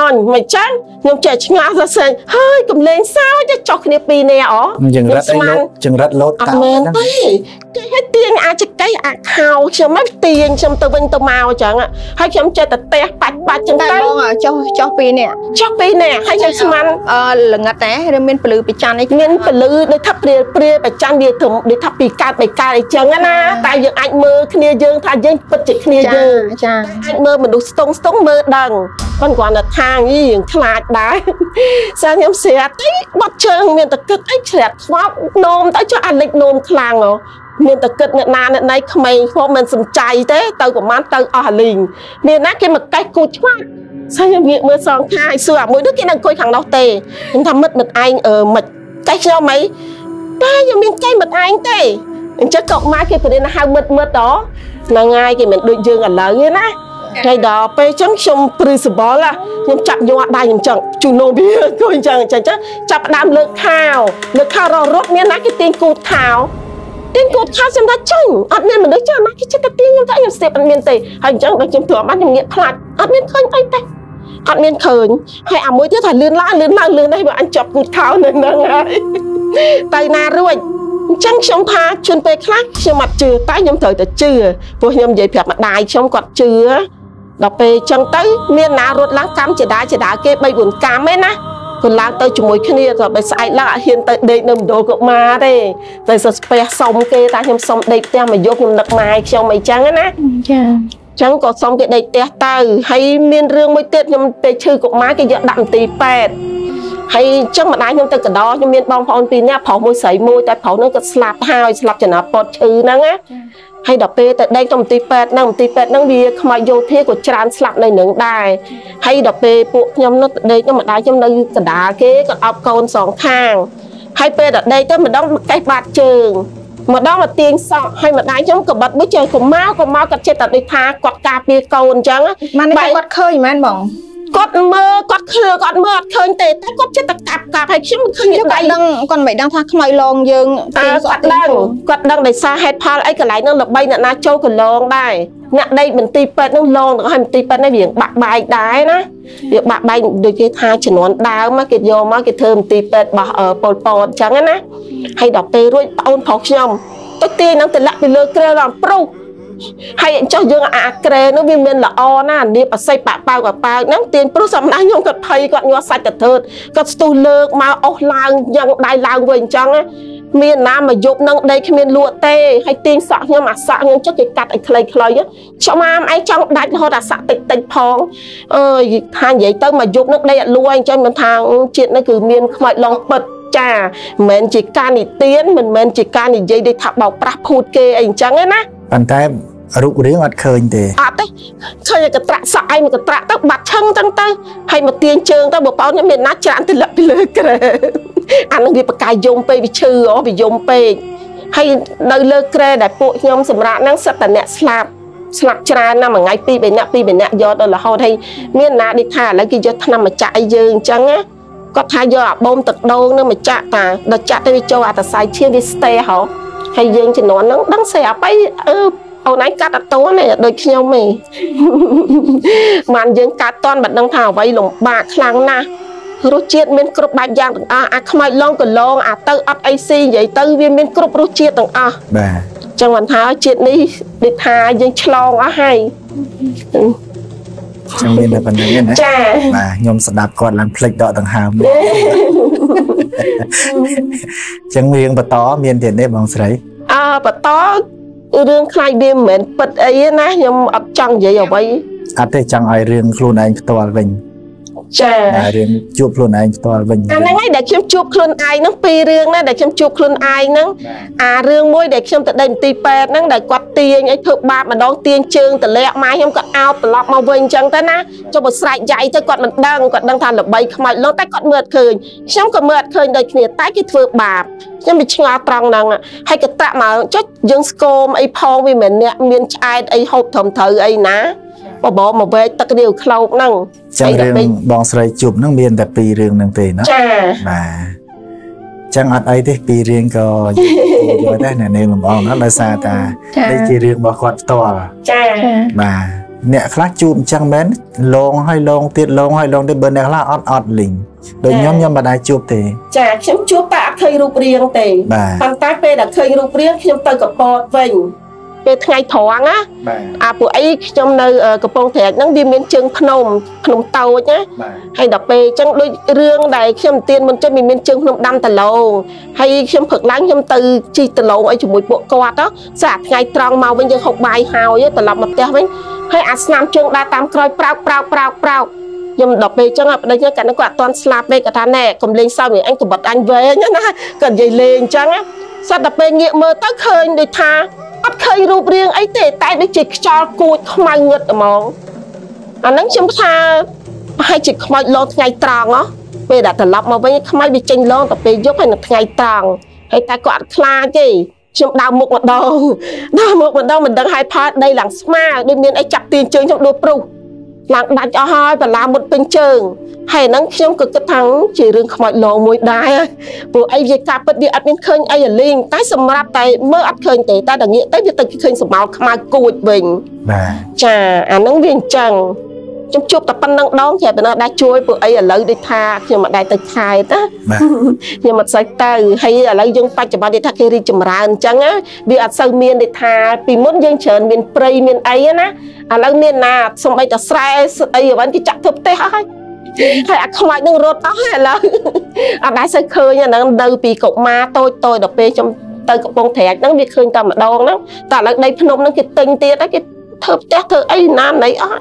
A: អញមិនចឹងខ្ញុំចេះឆ្ងាស់សរសេរហើយកំលេងសើចចុះគ្នាពីរនាក់អូ
B: ចង្រិតអីលោតចង្រិតលោត
A: អ
B: កោ
A: ត់មែន
B: ហ្នឹង
A: ទេគេឲ្យទាញអាចកៃអាខោខ្ញុំមកទាញខ្ញុំទៅវិញទៅមកចឹងហើយខ្ញុំចេះតែទះបាច់បាច់ចឹង
C: តែ
A: ទៅ
C: បងចុះចុះពីនេះ
A: ចុះពីរនាក់ហើយខ្ញុំស្មាន
C: អឺល្ងិតតែឬមានពលឺប្រច័នអី
A: មានពលឺដូចថាព្រាលព្រាលប្រចាំវាធំដូចថាពីកើតបីកើតអីចឹងណាតែយើងអាចមើលគ្នាយើងថាយើងពិតជាគ្នា
C: ចា
A: យើង
C: ចា
A: អាចមើលមនុស្សស្ទង់ស្ទង់មើលដឹងប៉ុន្តែគាត់ថាងយីយើងខ្លាចដែរសាខ្ញុំស្រាត់អីបាត់ជើងមានតែគិតអីស្រាត់ស្វប់នោមទៅចុះអាលិចនោមខ្លាំងហ៎មានតែគិតអ្នកណាអ្នកណៃក្មេងផងមិនសំចៃទេទៅប្រហែលទៅអស់អាលីងមានណាគេមកកេះគូឆ្វាច់សាខ្ញុំងាកមើលសងខាយសួរអាមួយនោះគេនៅអង្គុយខាងនោះទេខ្ញុំថាមិត្តមិត្តឯងអឺមិត្តកេះខ្ញុំអីតែខ្ញុំមានកេះមិត្តឯងទេអញ្ចឹងកុមារគេបរិញ្ញាហៅមិត្តមិត្តហ៎ហ្នឹងហើយគេមិនដូចយើងឥឡូវទេណា ហើយដល់ពេលអញ្ចឹងខ្ញុំព្រឺសបល់ខ្ញុំចាប់យកដៃខ្ញុំចឹងជូននោមវាគួយអញ្ចឹងអញ្ចឹងចឹងចាប់ផ្ដើមលើកខោលើកខោររត់មានណាគេទាញគូតខោទាញគូតខោខ្ញុំថាចាញ់អត់មានមនុស្សចាណាគេចិត្តតែទាញខ្ញុំថាខ្ញុំស្ទាបអត់មានទេហើយអញ្ចឹងដល់ខ្ញុំទ្រាំបានខ្ញុំងាកផ្លាច់អត់មានឃើញអីទេអត់មានឃើញហើយអាមួយទៀតថាលឿនឡើងលឿនឡើងលឿននេះបើអញចាប់គូតខោនៅហ្នឹងហើយទៅណារួចអញ្ចឹងខ្ញុំថាជួនពេលខ្លះខ្ញុំអត់ជឿតែខ្ញុំត្រូវតែជឿព្រោះខ្ញុំនិយាយប្រាប់ម្ដាយខ្ញុំគាត់ជឿ ដល់ពេលអញ្ចឹងទៅមានណារត់ឡើងកម្មចដាចដាគេ3 4កម្មឯណាគាត់ឡើងទៅជាមួយគ្នាទៅបើស្អែកឡើងអត់ហ៊ានទៅដេកនៅមណ្ឌលកុមារទេតែសស្ពះសុំគេតែខ្ញុំសុំដេកផ្ទះមកយកខ្ញុំនឹកម៉ែខ្ញុំអីចឹងណា
C: ចា
A: ចឹងក៏សុំគេដេកផ្ទះទៅហើយមានរឿងមួយទៀតខ្ញុំពេលឈឺកុមារគេយកដាក់មន្ទីរពេទ្យហើយអញ្ចឹងម្ដាយខ្ញុំទៅកដោខ្ញុំមានបងប្អូនពីរនាក់ប្រុសមួយស្រីមួយតែប្រុសហ្នឹងគាត់ស្លាប់ហើយស្លាប់ចំណាពតឈឺហ្នឹងណា ហើយដល់ពេលទៅដេកទៅមន្ទីរពេទ្យហ្នឹងមន្ទីរពេទ្យហ្នឹងវាខ្មោចយោធាក៏ច្រើនស្លាប់នៅនឹងដែរហើយដល់ពេលពួកខ្ញុំនោះទៅដេកហ្នឹងម្ដាយខ្ញុំនៅកណ្ដាលគេគាត់អោបកូនសងខាងហើយពេលដល់ដេកទៅម្ដងកេះបាតជើងម្ដងមកទាញសក់ហើយម្ដាយខ្ញុំក៏បាត់មួយចេះក៏មកក៏មកគាត់ចិត្តតែដូចថាគាត់ការពារកូនអញ្ចឹង
C: បានតែគាត់ឃើញមែនបង
A: គាត់មើលគាត់ឃើញគាត់មើលអត់ឃើញទេតែគាត់ចិត្តតែកាប់កាប់ហើយខ្ញុំមិនឃើញ
C: ខ្ញុំ
A: ដៃ
C: គាត់ដឹងគាត់មិនដឹងថាខ្មោចលងយើង
A: អើគាត់ដឹងគាត់ដឹងដោយសារហេតុផលអីកន្លែងហ្នឹងល្បីអ្នកណាចូលកន្លងដែរអ្នកដេកមន្ទីរពេទ្យហ្នឹងលងទាំងហើយមន្ទីរពេទ្យនេះវាបាក់បែកដែរណាវាបាក់បែកដូចគេថាជំនាន់ដើមមកគេយកមកគេធ្វើមន្ទីរពេទ្យរបស់អឺប៉ុលពតអញ្ចឹងណាហើយដល់ពេលរួចប្អូនប្រុសខ្ញុំទៅទាញហ្នឹងទៅលាក់ពីលើក្រែដល់ប្រុស ហើយអញ្ចឹងយើងអាក្រែនោះវាមានល្អណាស់នាបអស័យប៉ាប៉ៅប៉ាប៉ៅហ្នឹងទាញប្រុសសំណាញ់ខ្ញុំគាត់ភ័យគាត់ញាស់សាច់ទៅធ្វើគាត់ស្ទុះលើកមកអស់ឡើងយ៉ាងដៃឡើងវិញអញ្ចឹងណាមានណាមកយប់នឹងដេកគ្មានលក់ទេហើយទាញសក់ខ្ញុំអាសក់ខ្ញុំចុះគេកាត់ឲ្យខ្លីៗឆ្មាមឯងចង់ដាច់រហូតអាសក់តិចតិចផងអើយថានិយាយទៅមកយប់នឹងដេកអត់លួអញ្ចឹងមិនថាជាតិនេះគឺមានខ្មោចឡងពិតចាមិនមែនជាការនិទានមិនមែនជាការនិយាយដូចថាបោកប្រាស់ភូតគេអីអញ្ចឹងណា
B: ប៉ុន្តែ រូបរាងអត់ឃើញទេ
A: អត់ទេឃើញតែកត្រាក់សក់ឯងមកកត្រាក់ទៅបាត់ឆឹងចឹងទៅហើយមកទាញជើងទៅបងប្អូនខ្ញុំមានណាច្រើនទម្លាក់ពីលើក្រែអានឹងវាបកាយយំពេកវាឈឺអូវាយំពេកហើយនៅលើក្រែដែលពួកខ្ញុំសម្រាប់ហ្នឹងសិតតែអ្នកស្លាប់ស្លាប់ច្រើនណាស់មួយថ្ងៃពីរបីនាក់ពីរបីនាក់យកដល់រហូតហើយមានណាដូចថាឥឡូវគេយកថ្នាំមកចាក់ឲ្យយើងអញ្ចឹងណាគាត់ថាយកអាបូមទឹកដូងនឹងមកចាក់តាដល់ចាក់ទៅវាចូលអាតសៃឈាមវាស្ទែហ៎ហើយយើងជំនាន់ហ្នឹងដឹងស្អីអបអីអឺ អូនឯងកាត់អត់តន់ទេដូចខ្ញុំទេបានយើងកាត់តន់មិនដឹងថាអ្វីលំបាកខ្លាំងណាស់រសជាតិមានគ្រប់បែបយ៉ាងទាំងអស់អាខ្មោចឡងកឡងអាទៅអត់អីស៊ីនិយាយទៅវាមានគ្រប់រសជាតិទាំងអស់
B: បាទ
A: ចឹងមិនថាជាតិនេះដូចថាយើងឆ្លងអស់ហើយ
B: ចឹងមានតែប៉ុណ្្នឹងទេណា
A: ចា
B: បាទខ្ញុំស្ដាប់គាត់ឡើងភ្លេចដកដង្ហើមចឹងរៀងបន្តមានទៀតទេបងស្រី
A: អើបន្ត រឿងខ្លាចវាមិនមែនពិតអីទេណាខ្ញុំអត់ចង់និយាយអ្វី
B: អត់ទេចង់ឲ្យរឿងខ្លួនឯងផ្ទាល់វិញ
A: ចា
B: តែរឿងជួបខ្លួនឯងផ្ទាល់វិញ
A: អាហ្នឹងហើយដែលខ្ញុំជួបខ្លួនឯងហ្នឹងពីររឿងណាដែលខ្ញុំជួបខ្លួនឯងហ្នឹងអារឿងមួយដែលខ្ញុំទៅដេញមន្ទីរពេទ្យហ្នឹងដែលគាត់ទាញឲ្យធ្វើបាបម្ដងទាញជើងតលាក់ម៉ែខ្ញុំក៏អោបត្រឡប់មកវិញអញ្ចឹងទៅណាចុះបើស្រែកយ៉ៃទៅគាត់មិនដឹងគាត់ដឹងថាល្បីខ្មោចលងតែគាត់មើលអត់ឃើញខ្ញុំក៏មើលអត់ឃើញដូចគ្នាតែគេធ្វើបាបខ្ញុំវាឆ្ងល់ត្រង់ហ្នឹងហើយក៏ត្រាក់មកចុះយើងស្គមអីផងវាមិនអ្នកមានឆ្អែតអីហូបត្រឹមត្រូវអីណា បបមកវែកទឹករាវខ្លោកហ្នឹង
B: ចឹង
A: ហើយ
B: រឿង
A: ដល់ពេល
B: បងស្រីជួបហ្នឹងមានតែពីររឿងហ្នឹងទេណា
A: ចា
B: បាទចឹងអត់អីទេពីររឿងក៏យកដែរអ្នកនាងលំអងណាដោយសារតា
C: ចា
B: នេះជារឿងរបស់គាត់ផ្ទាល់
A: ចា
B: បាទអ្នកខ្លះជួបអញ្ចឹងមែនលងហើយលងទៀតលងហើយលងទៀតបើអ្នកខ្លះអត់អត់លីងដូចខ្ញុំខ្ញុំមិនដែរជួបទេ
A: ចាខ្ញុំជួបតែអត់ឃើញរូបរាងទេ
B: បាទ
A: ប៉ុន្តែពេលដែលឃើញរូបរាងខ្ញុំទៅកពតវិញ ពេលថ្ងៃត្រង់ណា
B: បាទ
A: អាពួកអីខ្ញុំនៅអឺកំពង់ត្រាចហ្នឹងវាមានជើងភ្នំភ្នំតូចណា
B: បាទ
A: ហើយដល់ពេលអញ្ចឹងដូចរឿងដែលខ្ញុំទៀនមុនចិត្តវាមានជើងភ្នំដាំដឡងហើយខ្ញុំព្រឹកឡើងខ្ញុំទៅជីកដឡងអីជាមួយពួកគាត់ទៅស្អាតថ្ងៃត្រង់មកវិញយើងហូបបាយហើយត្រឡប់មកផ្ទះវិញហើយអាស្នាមជើងដើរតាមក្រោយប្រោកប្រោកប្រោកប្រោក ខ្ញុំដល់ពេលអញ្ចឹងប្តីខ្ញុំកាលនោះគាត់អត់ទាន់ស្លាប់ទេគាត់ថាណែកុំលេងសើចវិញអញក្បត់អញវែងណាគាត់និយាយលេងអញ្ចឹងណាសត្វដល់ពេលងាកមើលទៅឃើញដូចថាអត់ឃើញរូបរាងអីទេតែដូចជាខ្យល់គួចខ្មៅងឹតហ្មងអាហ្នឹងខ្ញុំថាប្រហែលជាខ្មោចលងថ្ងៃត្រង់ហ៎ពេលដែលត្រឡប់មកវិញខ្មោចវាចេញលងតែពេលយប់ហើយនៅថ្ងៃត្រង់ហើយតែគាត់អត់ខ្លាចទេខ្ញុំដើរមុខម្ដងដើរមុខម្ដងមិនដឹងហើយផលដីឡើងស្មាដូចមានអីចាប់ទាញជើងខ្ញុំដួលព្រុស ឡើងដាច់អស់ហើយបន្លាមុតពេញជើងហើយហ្នឹងខ្ញុំក៏គិតថាជារឿងខ្មោចលងមួយដែរព្រោះអីវាការពិតវាអត់មានឃើញអីអាលីងតែសម្រាប់តែមើលអត់ឃើញទេតែដល់ងាកទៅវាទៅឃើញសម្ោលខ្មៅគួចវិញ
B: បាទ
A: ចាអាហ្នឹងវាអញ្ចឹង ខ្ញុំជួបតែប៉ុណ្្នឹងដងតែប៉ុណ្ណោះដែរជួយពួកអីឥឡូវដូចថាខ្ញុំមិនដែរទៅខេត្តណា
B: បាទ
A: ខ្ញុំអត់សូវទៅហើយឥឡូវយើងបច្ចុប្បន្ននេះថាគេរីកចម្រើនអញ្ចឹងណាវាអត់សូវមានដូចថាពីមុនយើងច្រើនមានព្រៃមានអីណាឥឡូវមានណាសំបីតែស្រែអីអ្វីគេចាក់ធ្វើផ្ទះអស់ហើយហើយអាខ្មោចនឹងរត់អស់ហើយឥឡូវអត់ដែរសូវឃើញអាហ្នឹងនៅពីកុមារតូចតូចដល់ពេលខ្ញុំទៅកំពង់ត្រាចហ្នឹងវាឃើញតែម្ដងហ្នឹងតែឥឡូវដីភ្នំហ្នឹងគេទិញទៀតហើយគេធ្វើផ្ទះធ្វើអីណាណីអស់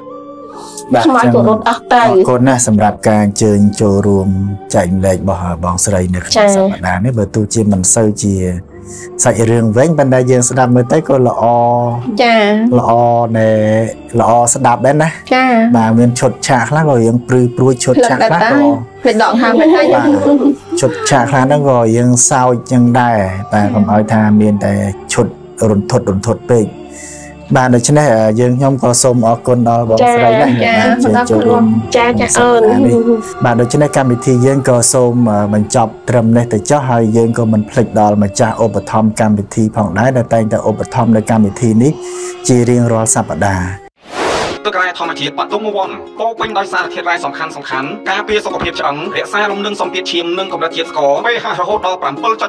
B: ប
A: ខ្មៅក៏រត់អស់ទៅ
B: អរគុណណាស់សម្រាប់ការអញ្ជើញចូលរួមចែកម្លែករបស់បងស្រីនៅក្នុង
A: ចា៎
B: សប្តាហ៍នេះបើទោះជាមិនសូវជាសាច់រឿងវិញប៉ុន្តែយើងស្ដាប់មើលទៅក៏ល្អ
C: ចា
B: ល្អណែល្អស្ដាប់ដែរណា
C: ចា
B: បាទមានឈុតឆាកខ្លះក៏យើងព្រឺព្រួយឈុត
C: ផ្លឹក
B: ឆាក
C: ដែរ
B: ខ្លះ
C: តា
B: ក៏
C: ភ្លេចដកហាមហ្នឹង
B: បាទឈុតឆាកខ្លះហ្នឹងក៏យើងសោចចឹងដែរបាទកុំឲ្យថាមានតែឈុតរន្ធត់រន្ធត់ពេក បាទដូច្នេះយើងខ្ញុំក៏សូមអរគុណដល់បងស្រីណាស់ដែលបានជួយចូលរួម
A: ចាចាអូន
B: នេះបាទដូច្នេះកម្មវិធីយើងក៏សូមអឺបញ្ចប់ត្រឹមនេះទៅចុះហើយយើងក៏មិនភ្លេចដល់ម្ចាស់ឧបត្ថម្ភកម្មវិធីផងដែរដែលតែងតែឧបត្ថម្ភនៅកម្មវិធីនេះជារៀងរាល់សប្តាហ៍
D: ទឹករ៉ែធម្មជាតិបាត់ទុំវ័នពោពេញដោយសារធាតុរ៉ែសំខាន់សំខាន់ការពារសុខភាពឆ្អឹងរក្សាលំនឹងសម្ពាធឈាមនិងកម្រិតជាតិស្ករ pH រហូតដល់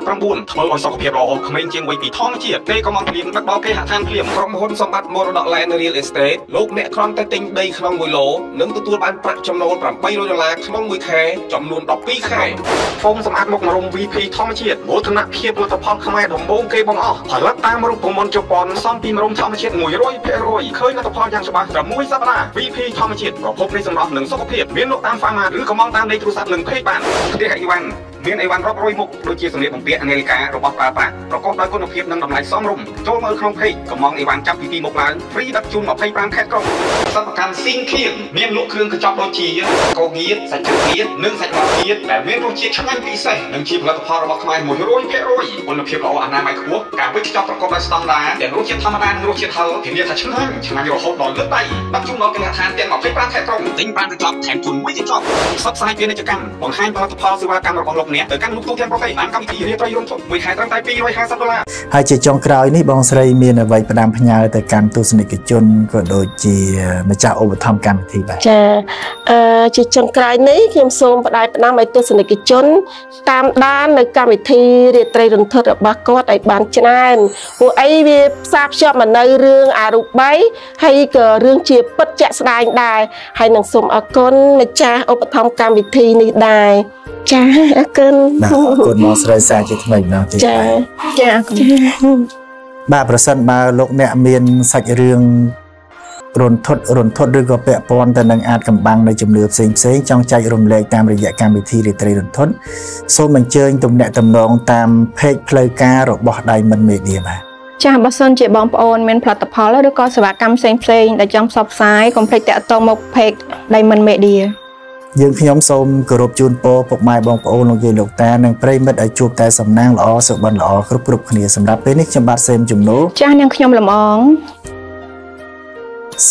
D: 7.9ធ្វើឲ្យសុខភាពល្អក្មេងជាងវ័យពីធម្មជាតិទេក៏មកភ្លៀងដឹកដល់គេហដ្ឋានភ្លៀងក្រុមហ៊ុនសម្បត្តិមរតក Land Real Estate លោកអ្នកគ្រាន់តែទិញដីក្នុង1ឡូនិងទទួលបានប្រាក់ចំណូល800ដុល្លារក្នុងមួយខែចំនួន12ខែហ្វូមសម្អាតមុខម្រុំ VP ធម្មជាតិមោទនភាពផលិតផលខ្មែរដំបូងគេបង្អស់ផលិតតាមរូបមន្តជប៉ុនសំពីម្រុំធម្មជាតិ100%ឃើញលទ្ធផលយ៉ាងច្បាស់ត្រឹមមួយសប្តាហ៍ VP ធម្មជាតិប្រភពនៃសម្រស់និងសុខភាពមានលក់តាម Farmat ឬក៏មកតាមលេខទូរស័ព្ទនិង Page បានផ្ទះអីវ៉ាន់មានអីវ៉ាន់រាប់រយមុខដូចជាសម្លៀកបំពាក់អាមេរិការបស់ប្រើប្រាស់ប្រ ដោយគុណភាពនិងតម្លៃសមរម្យចូលមើលក្នុងเพจកំងអីវ៉ាន់ចាប់ពីទីមុខឡើងហ្វ្រីដឹកជូន25ខេត្តក្រុងសិប្បកម្មស៊ីងខៀនមានលក់គ្រឿងកញ្ចប់ដូចជាកោងៀតសាច់ជ្រូកងៀតនិងសាច់មាន់ងៀតដែលមានរសជាតិឆ្ងាញ់ពិសេសនិងជាផលិតផលរបស់ខ្មែរ100%គុណភាពល្អអនាម័យខ្ពស់ការវេចខ្ចប់ប្រកបដោយស្តង់ដារទាំងរសជាតិធម្មតានិងរសជាតិហឹរធានាថាឆ្ងាញ់ឆ្ងាញ់រហូតដល់លើកដៃដឹកជូនដល់គេហដ្ឋានទាំង25ខេត្តក្រុងទិញបានទៅចប់ថែមជូនមួយទៀតចប់ផ្សព្វផ្សាយពាណិជ្ជកម្មបង្ហាញផលិតផលសេវាកម្មរបស់លោកអ្នកទៅកាន់លោកទូទាំងប្រទេសបានកម្មវិធីរៀបត្រីរួមជុំមួយខែត្រឹមតែ250ដុល្លារ លារ
B: ហើយជាចុងក្រោយនេះបងស្រីមានអ្វីផ្ដាំផ្ញើទៅកាន់ទស្សនិកជនក៏ដូចជាម្ចាស់ឧបត្ថម្ភកម្មវិធីបាទ
A: ចាអឺជាចុងក្រោយនេះខ្ញុំសូមផ្ដាយផ្ដាំឲ្យទស្សនិកជន តាមដាននៅកម្មវិធីរាត្រីរន្ធត់របស់គាត់ឲ្យបានច្រើនព្រោះអីវាផ្សារភ្ជាប់មកនៅរឿងអារូបីហើយក៏រឿងជាពិតជាក់ស្ដែងដែរហើយនឹងសូមអរគុណម្ចាស់ឧបត្ថម្ភកម្មវិធីនេះដែរចាអរគុណ
B: បាទអរគុណបងស្រីសាជាថ្មីម្ដងទៀត
A: ចា
C: ចាអរគុណ
B: បាទប្រសិនបើលោកអ្នកមានសាច់រឿងរន្ធត់រន្ធត់ឬក៏ពាក់ព័ន្ធទៅនឹងអាចកំបាំងនៃជំនឿផ្សេងផ្សេងៗចង់ចែករំលែកតាមរយៈកម្មវិធីរាត្រីរន្ធត់សូមអញ្ជើញទំនាក់ទំនងតាម page ផ្លូវការរបស់ Diamond Media បាទ
C: ចាបើសិនជាបងប្អូនមានផលិតផលឬក៏សេវាកម្មផ្សេងផ្សេងៗដែលចង់ផ្សព្វផ្សាយកុំភ្លេចតាក់ទងមក page Diamond Media
B: យើងខ្ញុំសូមគោរពជូនពរពុកម៉ែបងប្អូនលោកយាយលោកតានិងប្រិយមិត្តឲ្យជួបតែសំណាងល្អសុបិនល្អគ្រប់គ្រប់គ្នាសម្រាប់ពេលនេះខ្ញុំបាទសេមជំនួស
C: ចាស់នាងខ្ញុំលំអង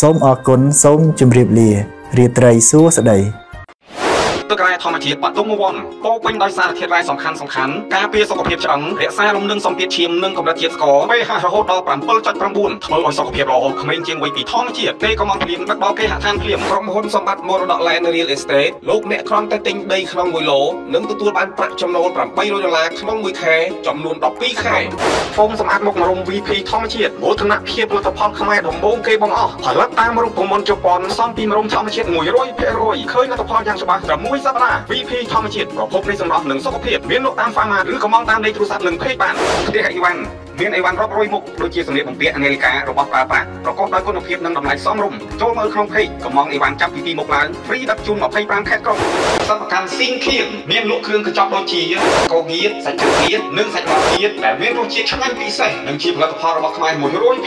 B: សូមអរគុណសូមជម្រាបលារាត្រីសួស្តី
D: ទឹករ៉ែធម្មជាតិបាត់ទុំវ័នពោពេញដោយសារធាតុរ៉ែសំខាន់សំខាន់ការពារសុខភាពឆ្អឹងរក្សាលំនឹងសម្ពាធឈាមនិងកម្រិតជាតិស្ករ pH រហូតដល់7.9ធ្វើឲ្យសុខភាពល្អក្មេងជាងវ័យពីធម្មជាតិទេក៏មកភ្លៀងដឹកដល់គេហដ្ឋានភ្លៀងក្រុមហ៊ុនសម្បត្តិមរតក Land Real Estate លោកអ្នកគ្រាន់តែទិញដីក្នុង1ឡូនិងទទួលបានប្រាក់ចំណូល800ដុល្លារក្នុងមួយខែចំនួន12ខែហ្វូមសម្អាតមុខម្រុំ VP ធម្មជាតិមោទនភាពផលិតផលខ្មែរដំបូងគេបង្អស់ផលិតតាមរូបមន្តជប៉ុនសំពីម្រុំធម្មជាតិ100%ឃើញលទ្ធផលយ៉ាងច្បាស់ត្រឹមមួយសប្តាហ៍ VP ធម្មជាតិប្រភពនៃសម្រស់និងសុខភាពមានលក់តាម Pharma ឬក៏មកតាមលេខទូរស័ព្ទនិង Page បានផ្ទះអីវ៉ាន់ មានអីវ៉ាន់រាប់រយមុខដូចជាសម្ភារបំពាក់អាមេរិការបស់ប្រើប្រាស់ប្រកបដោយគុណភាពនិងតម្លៃសមរម្យចូលមើលក្នុង page កំងអីវ៉ាន់ចាប់ពីទីមុខឡើង free ដឹកជូន25ខេត្តក្រុងសិប្បកម្មស៊ីងខៀមមានលក់គ្រឿងកញ្ចប់ដូចជាកោងៀតសាច់ជ្រូកៀតនិងសាច់បោកៀតដែលមានរសជាតិឆ្ងាញ់ពិសេសនិងជាផលិតផលរបស់ខ្មែរ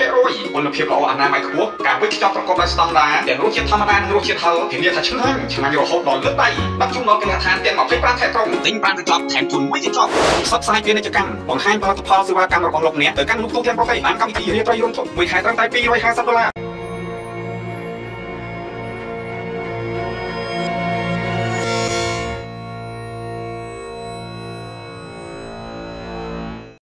D: 100%គុណភាពល្អអនាម័យខ្ពស់ការវេចខ្ចប់ប្រកបដោយស្តង់ដារទាំងរសជាតិធម្មតានិងរសជាតិហឹរធានាថាឆ្ងាញ់ឆ្ងាញ់រហូតដល់លើដៃដឹកជូនដល់កន្លែងឋានទាំង25ខេត្តក្រុងទិញបានទឹកចប់ថែមជូនមួយកញ្ចប់ផ្សព្វផ្សាយពាណិជ្ជកម្មបង្ហាញផលិតផលសេវាកម្មរបស់លោកនេះនកទៅកាន់លោកទូទាំងប្រទេសបានកម្មវិធីរៀបរយរួមមួយខែត្រឹមតែ250ដុល្លារ